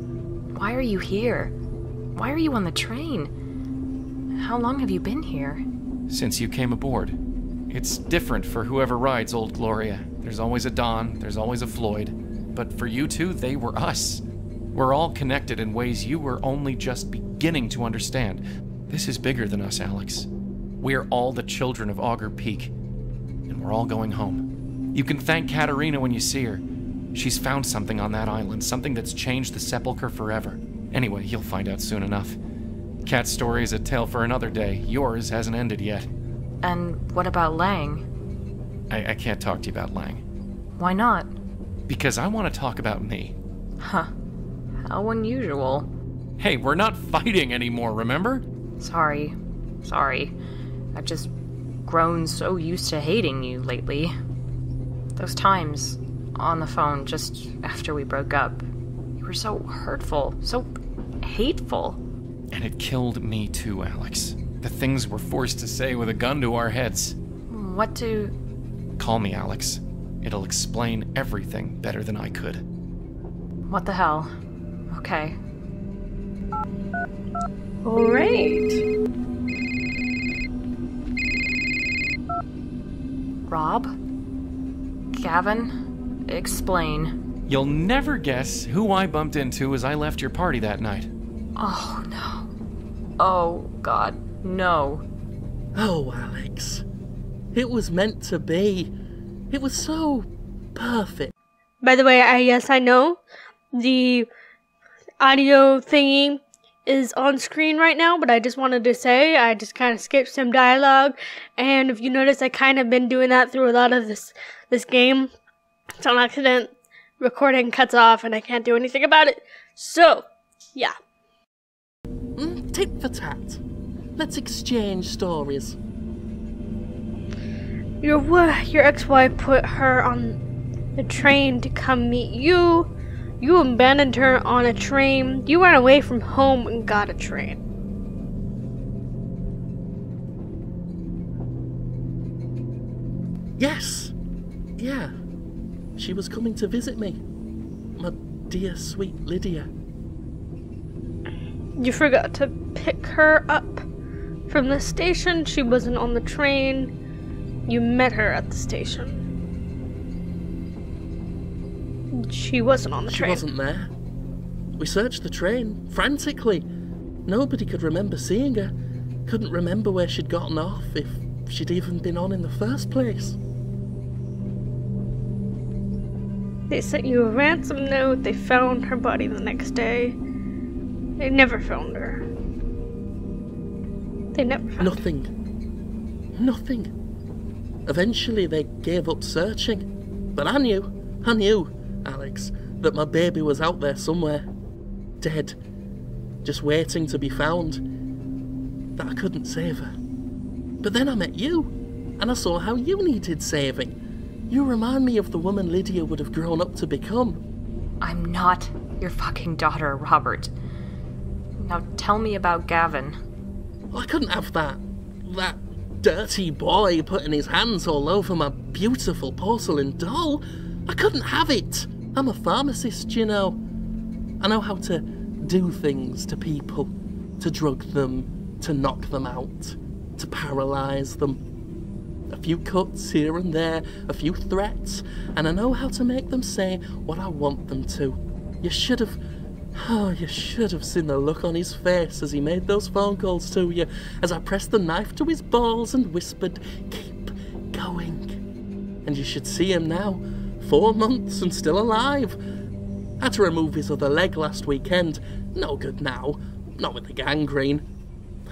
Why are you here? Why are you on the train? How long have you been here? Since you came aboard. It's different for whoever rides Old Gloria. There's always a Don, there's always a Floyd. But for you two, they were us. We're all connected in ways you were only just beginning to understand. This is bigger than us, Alex. We're all the children of Augur Peak, and we're all going home. You can thank Katerina when you see her. She's found something on that island, something that's changed the sepulchre forever. Anyway, you'll find out soon enough. Kat's story is a tale for another day. Yours hasn't ended yet. And what about Lang? I, I can't talk to you about Lang. Why not? Because I want to talk about me. Huh. How unusual. Hey, we're not fighting anymore, remember? Sorry. Sorry. I've just grown so used to hating you lately. Those times on the phone just after we broke up, you were so hurtful, so hateful. And it killed me too, Alex. The things we're forced to say with a gun to our heads. What do. Call me Alex. It'll explain everything better than I could. What the hell? Okay. Alright. Rob? Gavin? Explain. You'll never guess who I bumped into as I left your party that night. Oh no. Oh god, no. Oh, Alex. It was meant to be. It was so perfect. By the way, I yes I know the audio thingy is on screen right now, but I just wanted to say I just kind of skipped some dialogue, and if you notice, I kind of been doing that through a lot of this this game. It's on accident. Recording cuts off, and I can't do anything about it. So, yeah. Mm, tit for tat. Let's exchange stories. Your your ex-wife put her on the train to come meet you. You abandoned her on a train. You ran away from home and got a train. Yes. Yeah. She was coming to visit me. My dear sweet Lydia. You forgot to pick her up from the station. She wasn't on the train. You met her at the station. She wasn't on the she train. She wasn't there. We searched the train frantically. Nobody could remember seeing her. Couldn't remember where she'd gotten off, if she'd even been on in the first place. They sent you a ransom note. They found her body the next day. They never found her. They never found Nothing. Nothing. Eventually, they gave up searching. But I knew, I knew, Alex, that my baby was out there somewhere. Dead. Just waiting to be found. That I couldn't save her. But then I met you, and I saw how you needed saving. You remind me of the woman Lydia would have grown up to become. I'm not your fucking daughter, Robert. Now tell me about Gavin. Well, I couldn't have that. That dirty boy putting his hands all over my beautiful porcelain doll. I couldn't have it. I'm a pharmacist, you know. I know how to do things to people, to drug them, to knock them out, to paralyze them. A few cuts here and there, a few threats, and I know how to make them say what I want them to. You should have. Oh, you should have seen the look on his face as he made those phone calls to you, as I pressed the knife to his balls and whispered, Keep going. And you should see him now, four months and still alive. Had to remove his other leg last weekend. No good now, not with the gangrene.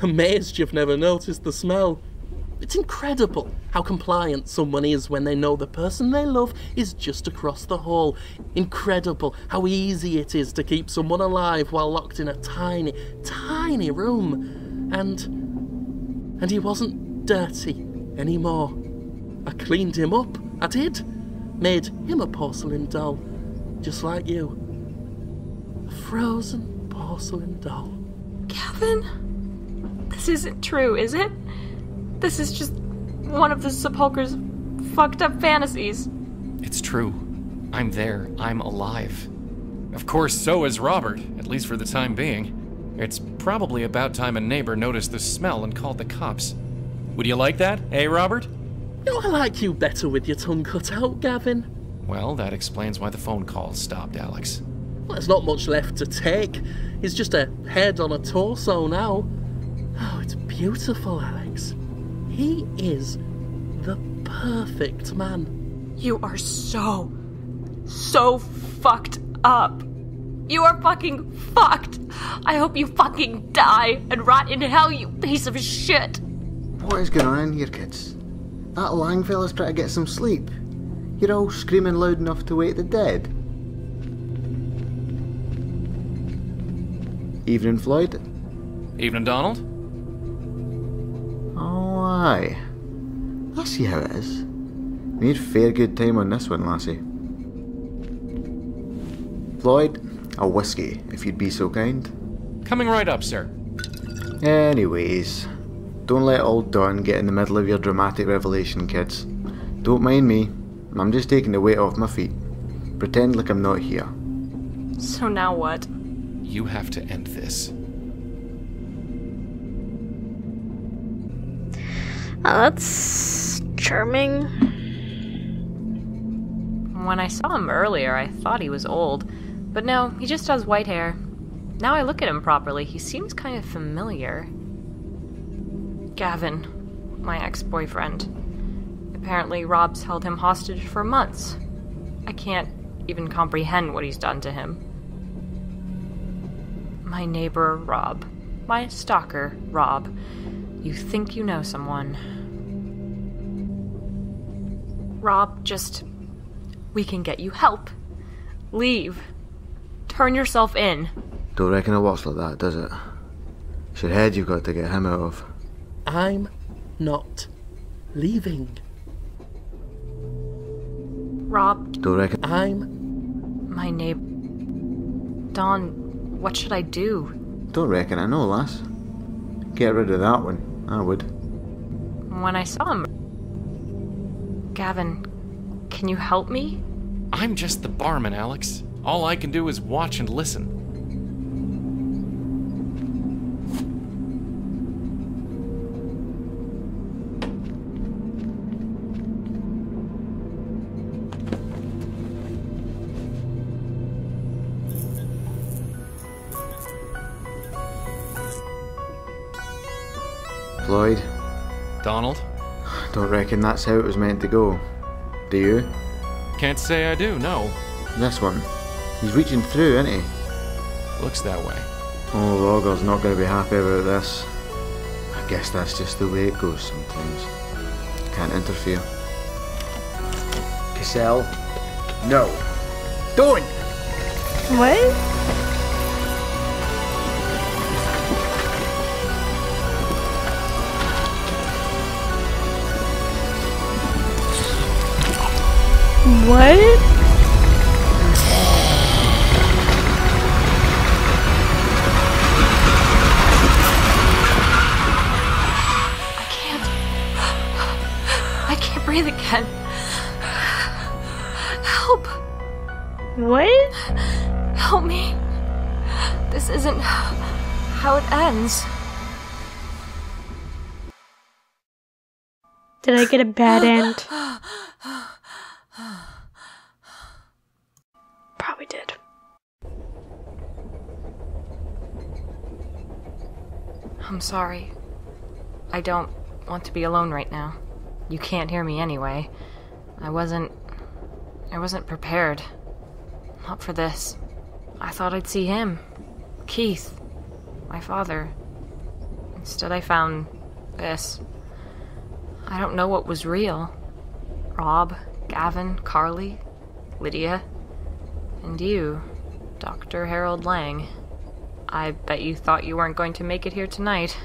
Amazed you've never noticed the smell. It's incredible how compliant someone is when they know the person they love is just across the hall. Incredible how easy it is to keep someone alive while locked in a tiny, tiny room. And. and he wasn't dirty anymore. I cleaned him up, I did. Made him a porcelain doll, just like you. A frozen porcelain doll. Gavin? This isn't true, is it? This is just one of the sepulchre's fucked up fantasies. It's true. I'm there. I'm alive. Of course, so is Robert, at least for the time being. It's probably about time a neighbor noticed the smell and called the cops. Would you like that, eh, Robert? No, I like you better with your tongue cut out, Gavin. Well, that explains why the phone calls stopped, Alex. Well, there's not much left to take. He's just a head on a torso now. Oh, it's beautiful, Alex. He is the perfect man. You are so, so fucked up. You are fucking fucked. I hope you fucking die and rot in hell, you piece of shit. What is going on in here, kids? That Lang fella's trying to get some sleep. You're all screaming loud enough to wake the dead. Evening, Floyd. Evening, Donald. Aye. I see how it is. We need fair good time on this one, lassie. Floyd, a whiskey, if you'd be so kind. Coming right up, sir. Anyways, don't let old Don get in the middle of your dramatic revelation, kids. Don't mind me. I'm just taking the weight off my feet. Pretend like I'm not here. So now what? You have to end this. Oh, that's charming. When I saw him earlier, I thought he was old. But no, he just has white hair. Now I look at him properly, he seems kind of familiar. Gavin, my ex boyfriend. Apparently, Rob's held him hostage for months. I can't even comprehend what he's done to him. My neighbor, Rob. My stalker, Rob. You think you know someone. Rob, just. We can get you help. Leave. Turn yourself in. Don't reckon it works like that, does it? It's your head you've got to get him out of. I'm not leaving. Rob, Don't reckon. I'm. my neighbor. Don, what should I do? Don't reckon I know, lass. Get rid of that one. I would. When I saw him. Gavin, can you help me? I'm just the barman, Alex. All I can do is watch and listen. Donald? don't reckon that's how it was meant to go. Do you? Can't say I do, no. This one. He's reaching through, isn't he? Looks that way. Oh, Roger's not going to be happy about this. I guess that's just the way it goes sometimes. can't interfere. Cassell, no. Don't! What? What? I can't. I can't breathe again. Help! What? Help me. This isn't how it ends. Did I get a bad end? (laughs) Probably did. I'm sorry. I don't want to be alone right now. You can't hear me anyway. I wasn't. I wasn't prepared. Not for this. I thought I'd see him. Keith. My father. Instead, I found this. I don't know what was real. Rob, Gavin, Carly, Lydia, and you, Dr. Harold Lang. I bet you thought you weren't going to make it here tonight,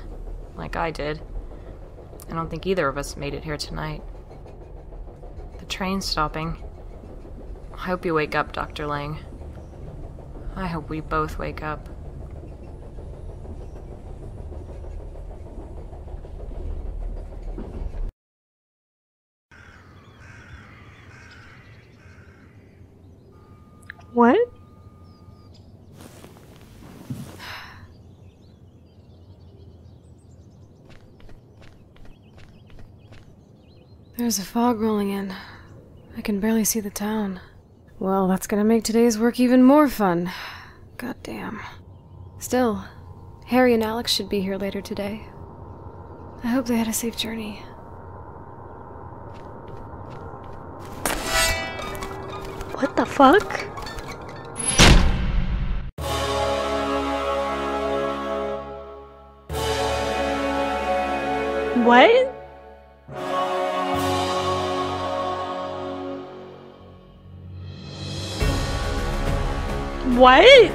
like I did. I don't think either of us made it here tonight. The train's stopping. I hope you wake up, Dr. Lang. I hope we both wake up. What? There's a fog rolling in. I can barely see the town. Well, that's gonna make today's work even more fun. God damn. Still, Harry and Alex should be here later today. I hope they had a safe journey. What the fuck? What? What?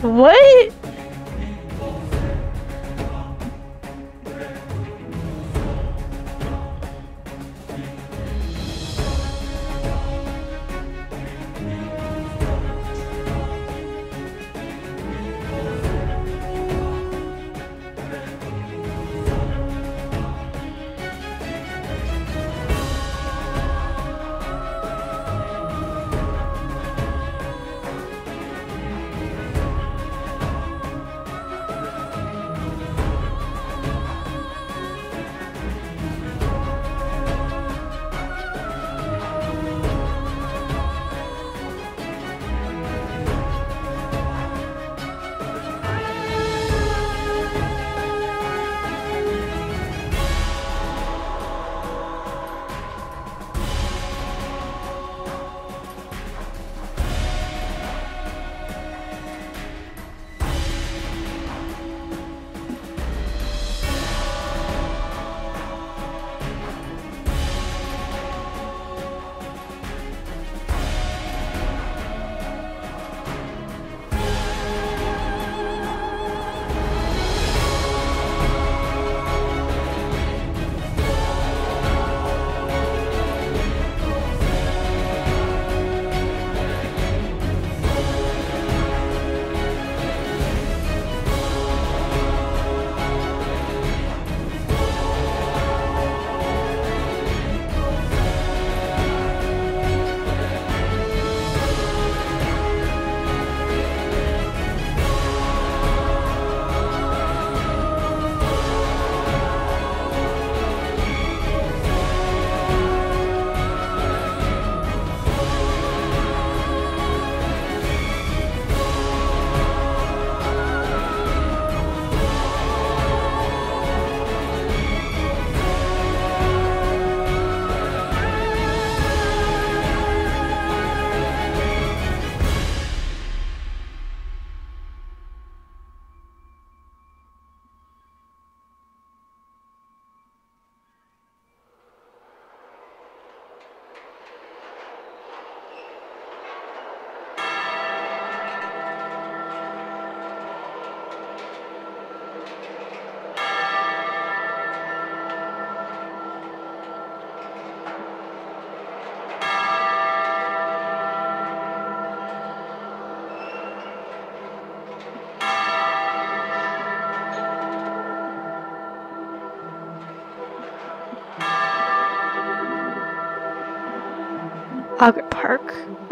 What?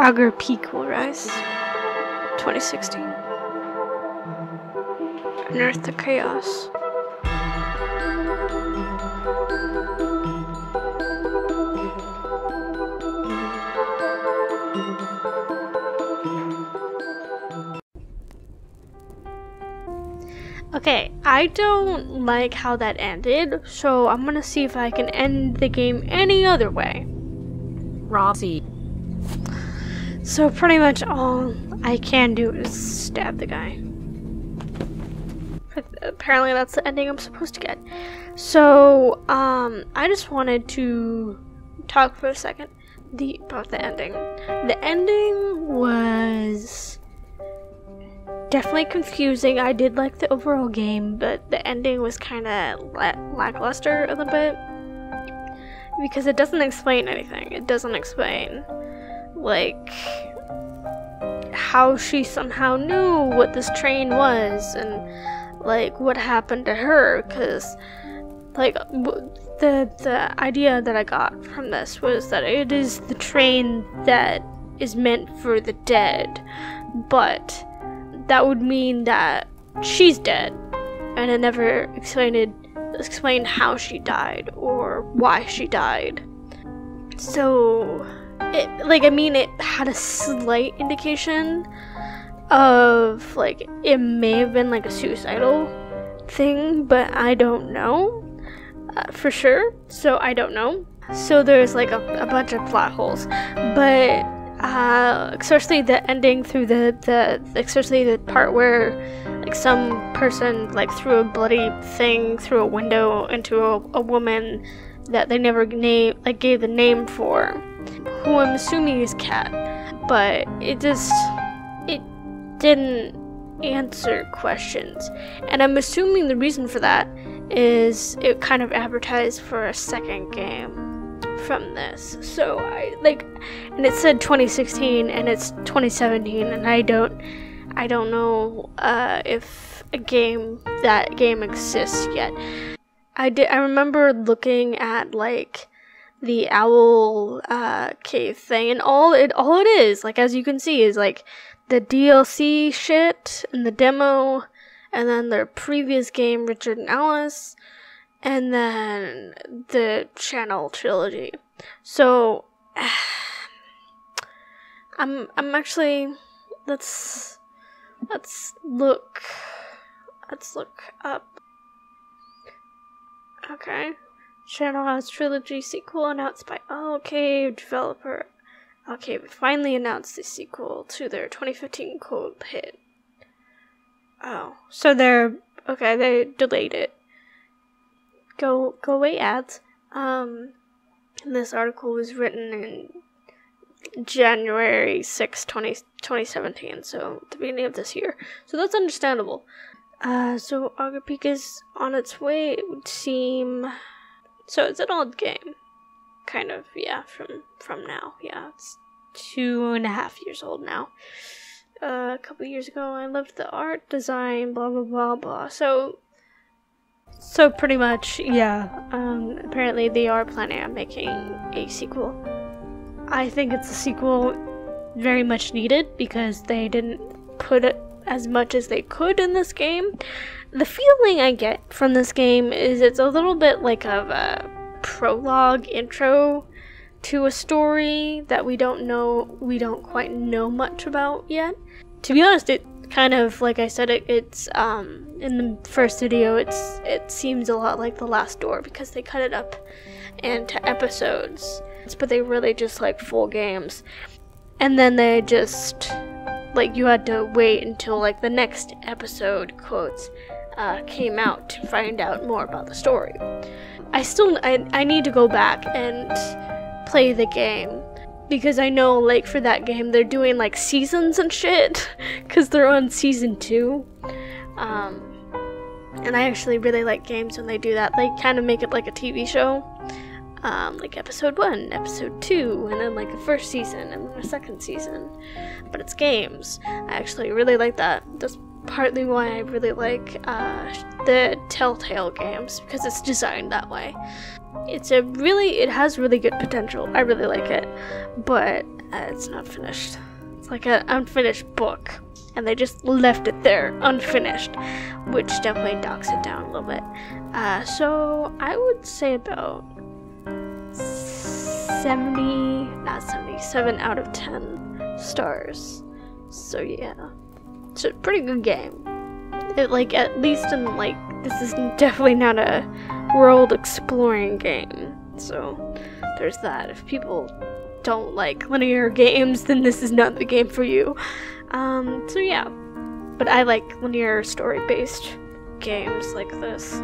Park. Augur Peak will rise. 2016. Unearth the chaos. Okay, I don't like how that ended, so I'm gonna see if I can end the game any other way. Roxy. So pretty much all I can do is stab the guy. Apparently that's the ending I'm supposed to get. So, um, I just wanted to talk for a second the about the ending. The ending was definitely confusing. I did like the overall game, but the ending was kind of la- lackluster a little bit because it doesn't explain anything. It doesn't explain like how she somehow knew what this train was and like what happened to her because like the the idea that I got from this was that it is the train that is meant for the dead, but that would mean that she's dead, and it never explained explained how she died or why she died. So, it like I mean, it had a slight indication of like it may have been like a suicidal thing, but I don't know uh, for sure. So I don't know. So there's like a, a bunch of plot holes, but uh, especially the ending through the the especially the part where like some person like threw a bloody thing through a window into a, a woman that they never name like gave the name for, who I'm assuming is Kat, but it just it didn't answer questions, and I'm assuming the reason for that is it kind of advertised for a second game from this. So I like and it said 2016 and it's 2017 and I don't I don't know uh, if a game that game exists yet. I did I remember looking at like the owl uh, cave thing and all it all it is like as you can see is like the DLC shit and the demo and then their previous game Richard and Alice and then the Charnel trilogy. So (sighs) I'm I'm actually let's let's look let's look up Okay. Charnel House trilogy sequel announced by developer. Okay, we finally announced the sequel to their 2015 cold hit. Oh, so they're okay. They delayed it. Go go away ads. Um, this article was written in January 6, 20, 2017, so the beginning of this year. So that's understandable. Uh, so is on its way, it would seem. So it's an old game. Kind of, yeah, from from now. Yeah, it's two and a half years old now. Uh, a couple years ago, I loved the art design, blah blah blah blah. So, so pretty much, yeah. Um, apparently, they are planning on making a sequel. I think it's a sequel very much needed because they didn't put it as much as they could in this game. The feeling I get from this game is it's a little bit like of a prologue intro to a story that we don't know we don't quite know much about yet. To be honest, it kind of like I said it, it's um in the first video it's it seems a lot like the last door because they cut it up into episodes. But they really just like full games. And then they just like you had to wait until like the next episode quotes uh, came out to find out more about the story. I still I, I need to go back and play the game because I know like for that game they're doing like seasons and shit (laughs) because they're on season two. Um, and I actually really like games when they do that. They kind of make it like a TV show. Um, like episode one, episode two, and then like a first season and then a second season. But it's games. I actually really like that. That's partly why I really like uh, the Telltale games because it's designed that way. It's a really, it has really good potential. I really like it, but uh, it's not finished. It's like an unfinished book, and they just left it there unfinished, which definitely docks it down a little bit. Uh, so I would say about 70, not 77 out of 10 stars. So yeah, it's a pretty good game. It like at least in like this is definitely not a world exploring game. So there's that. If people don't like linear games, then this is not the game for you. Um, so yeah, but I like linear story based games like this.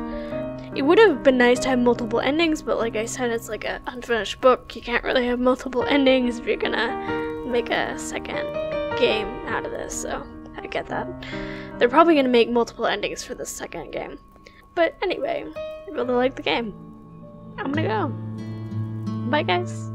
It would have been nice to have multiple endings, but like I said, it's like an unfinished book. You can't really have multiple endings if you're gonna make a second game out of this, so I get that. They're probably gonna make multiple endings for the second game. But anyway, I really like the game. I'm gonna go. Bye, guys.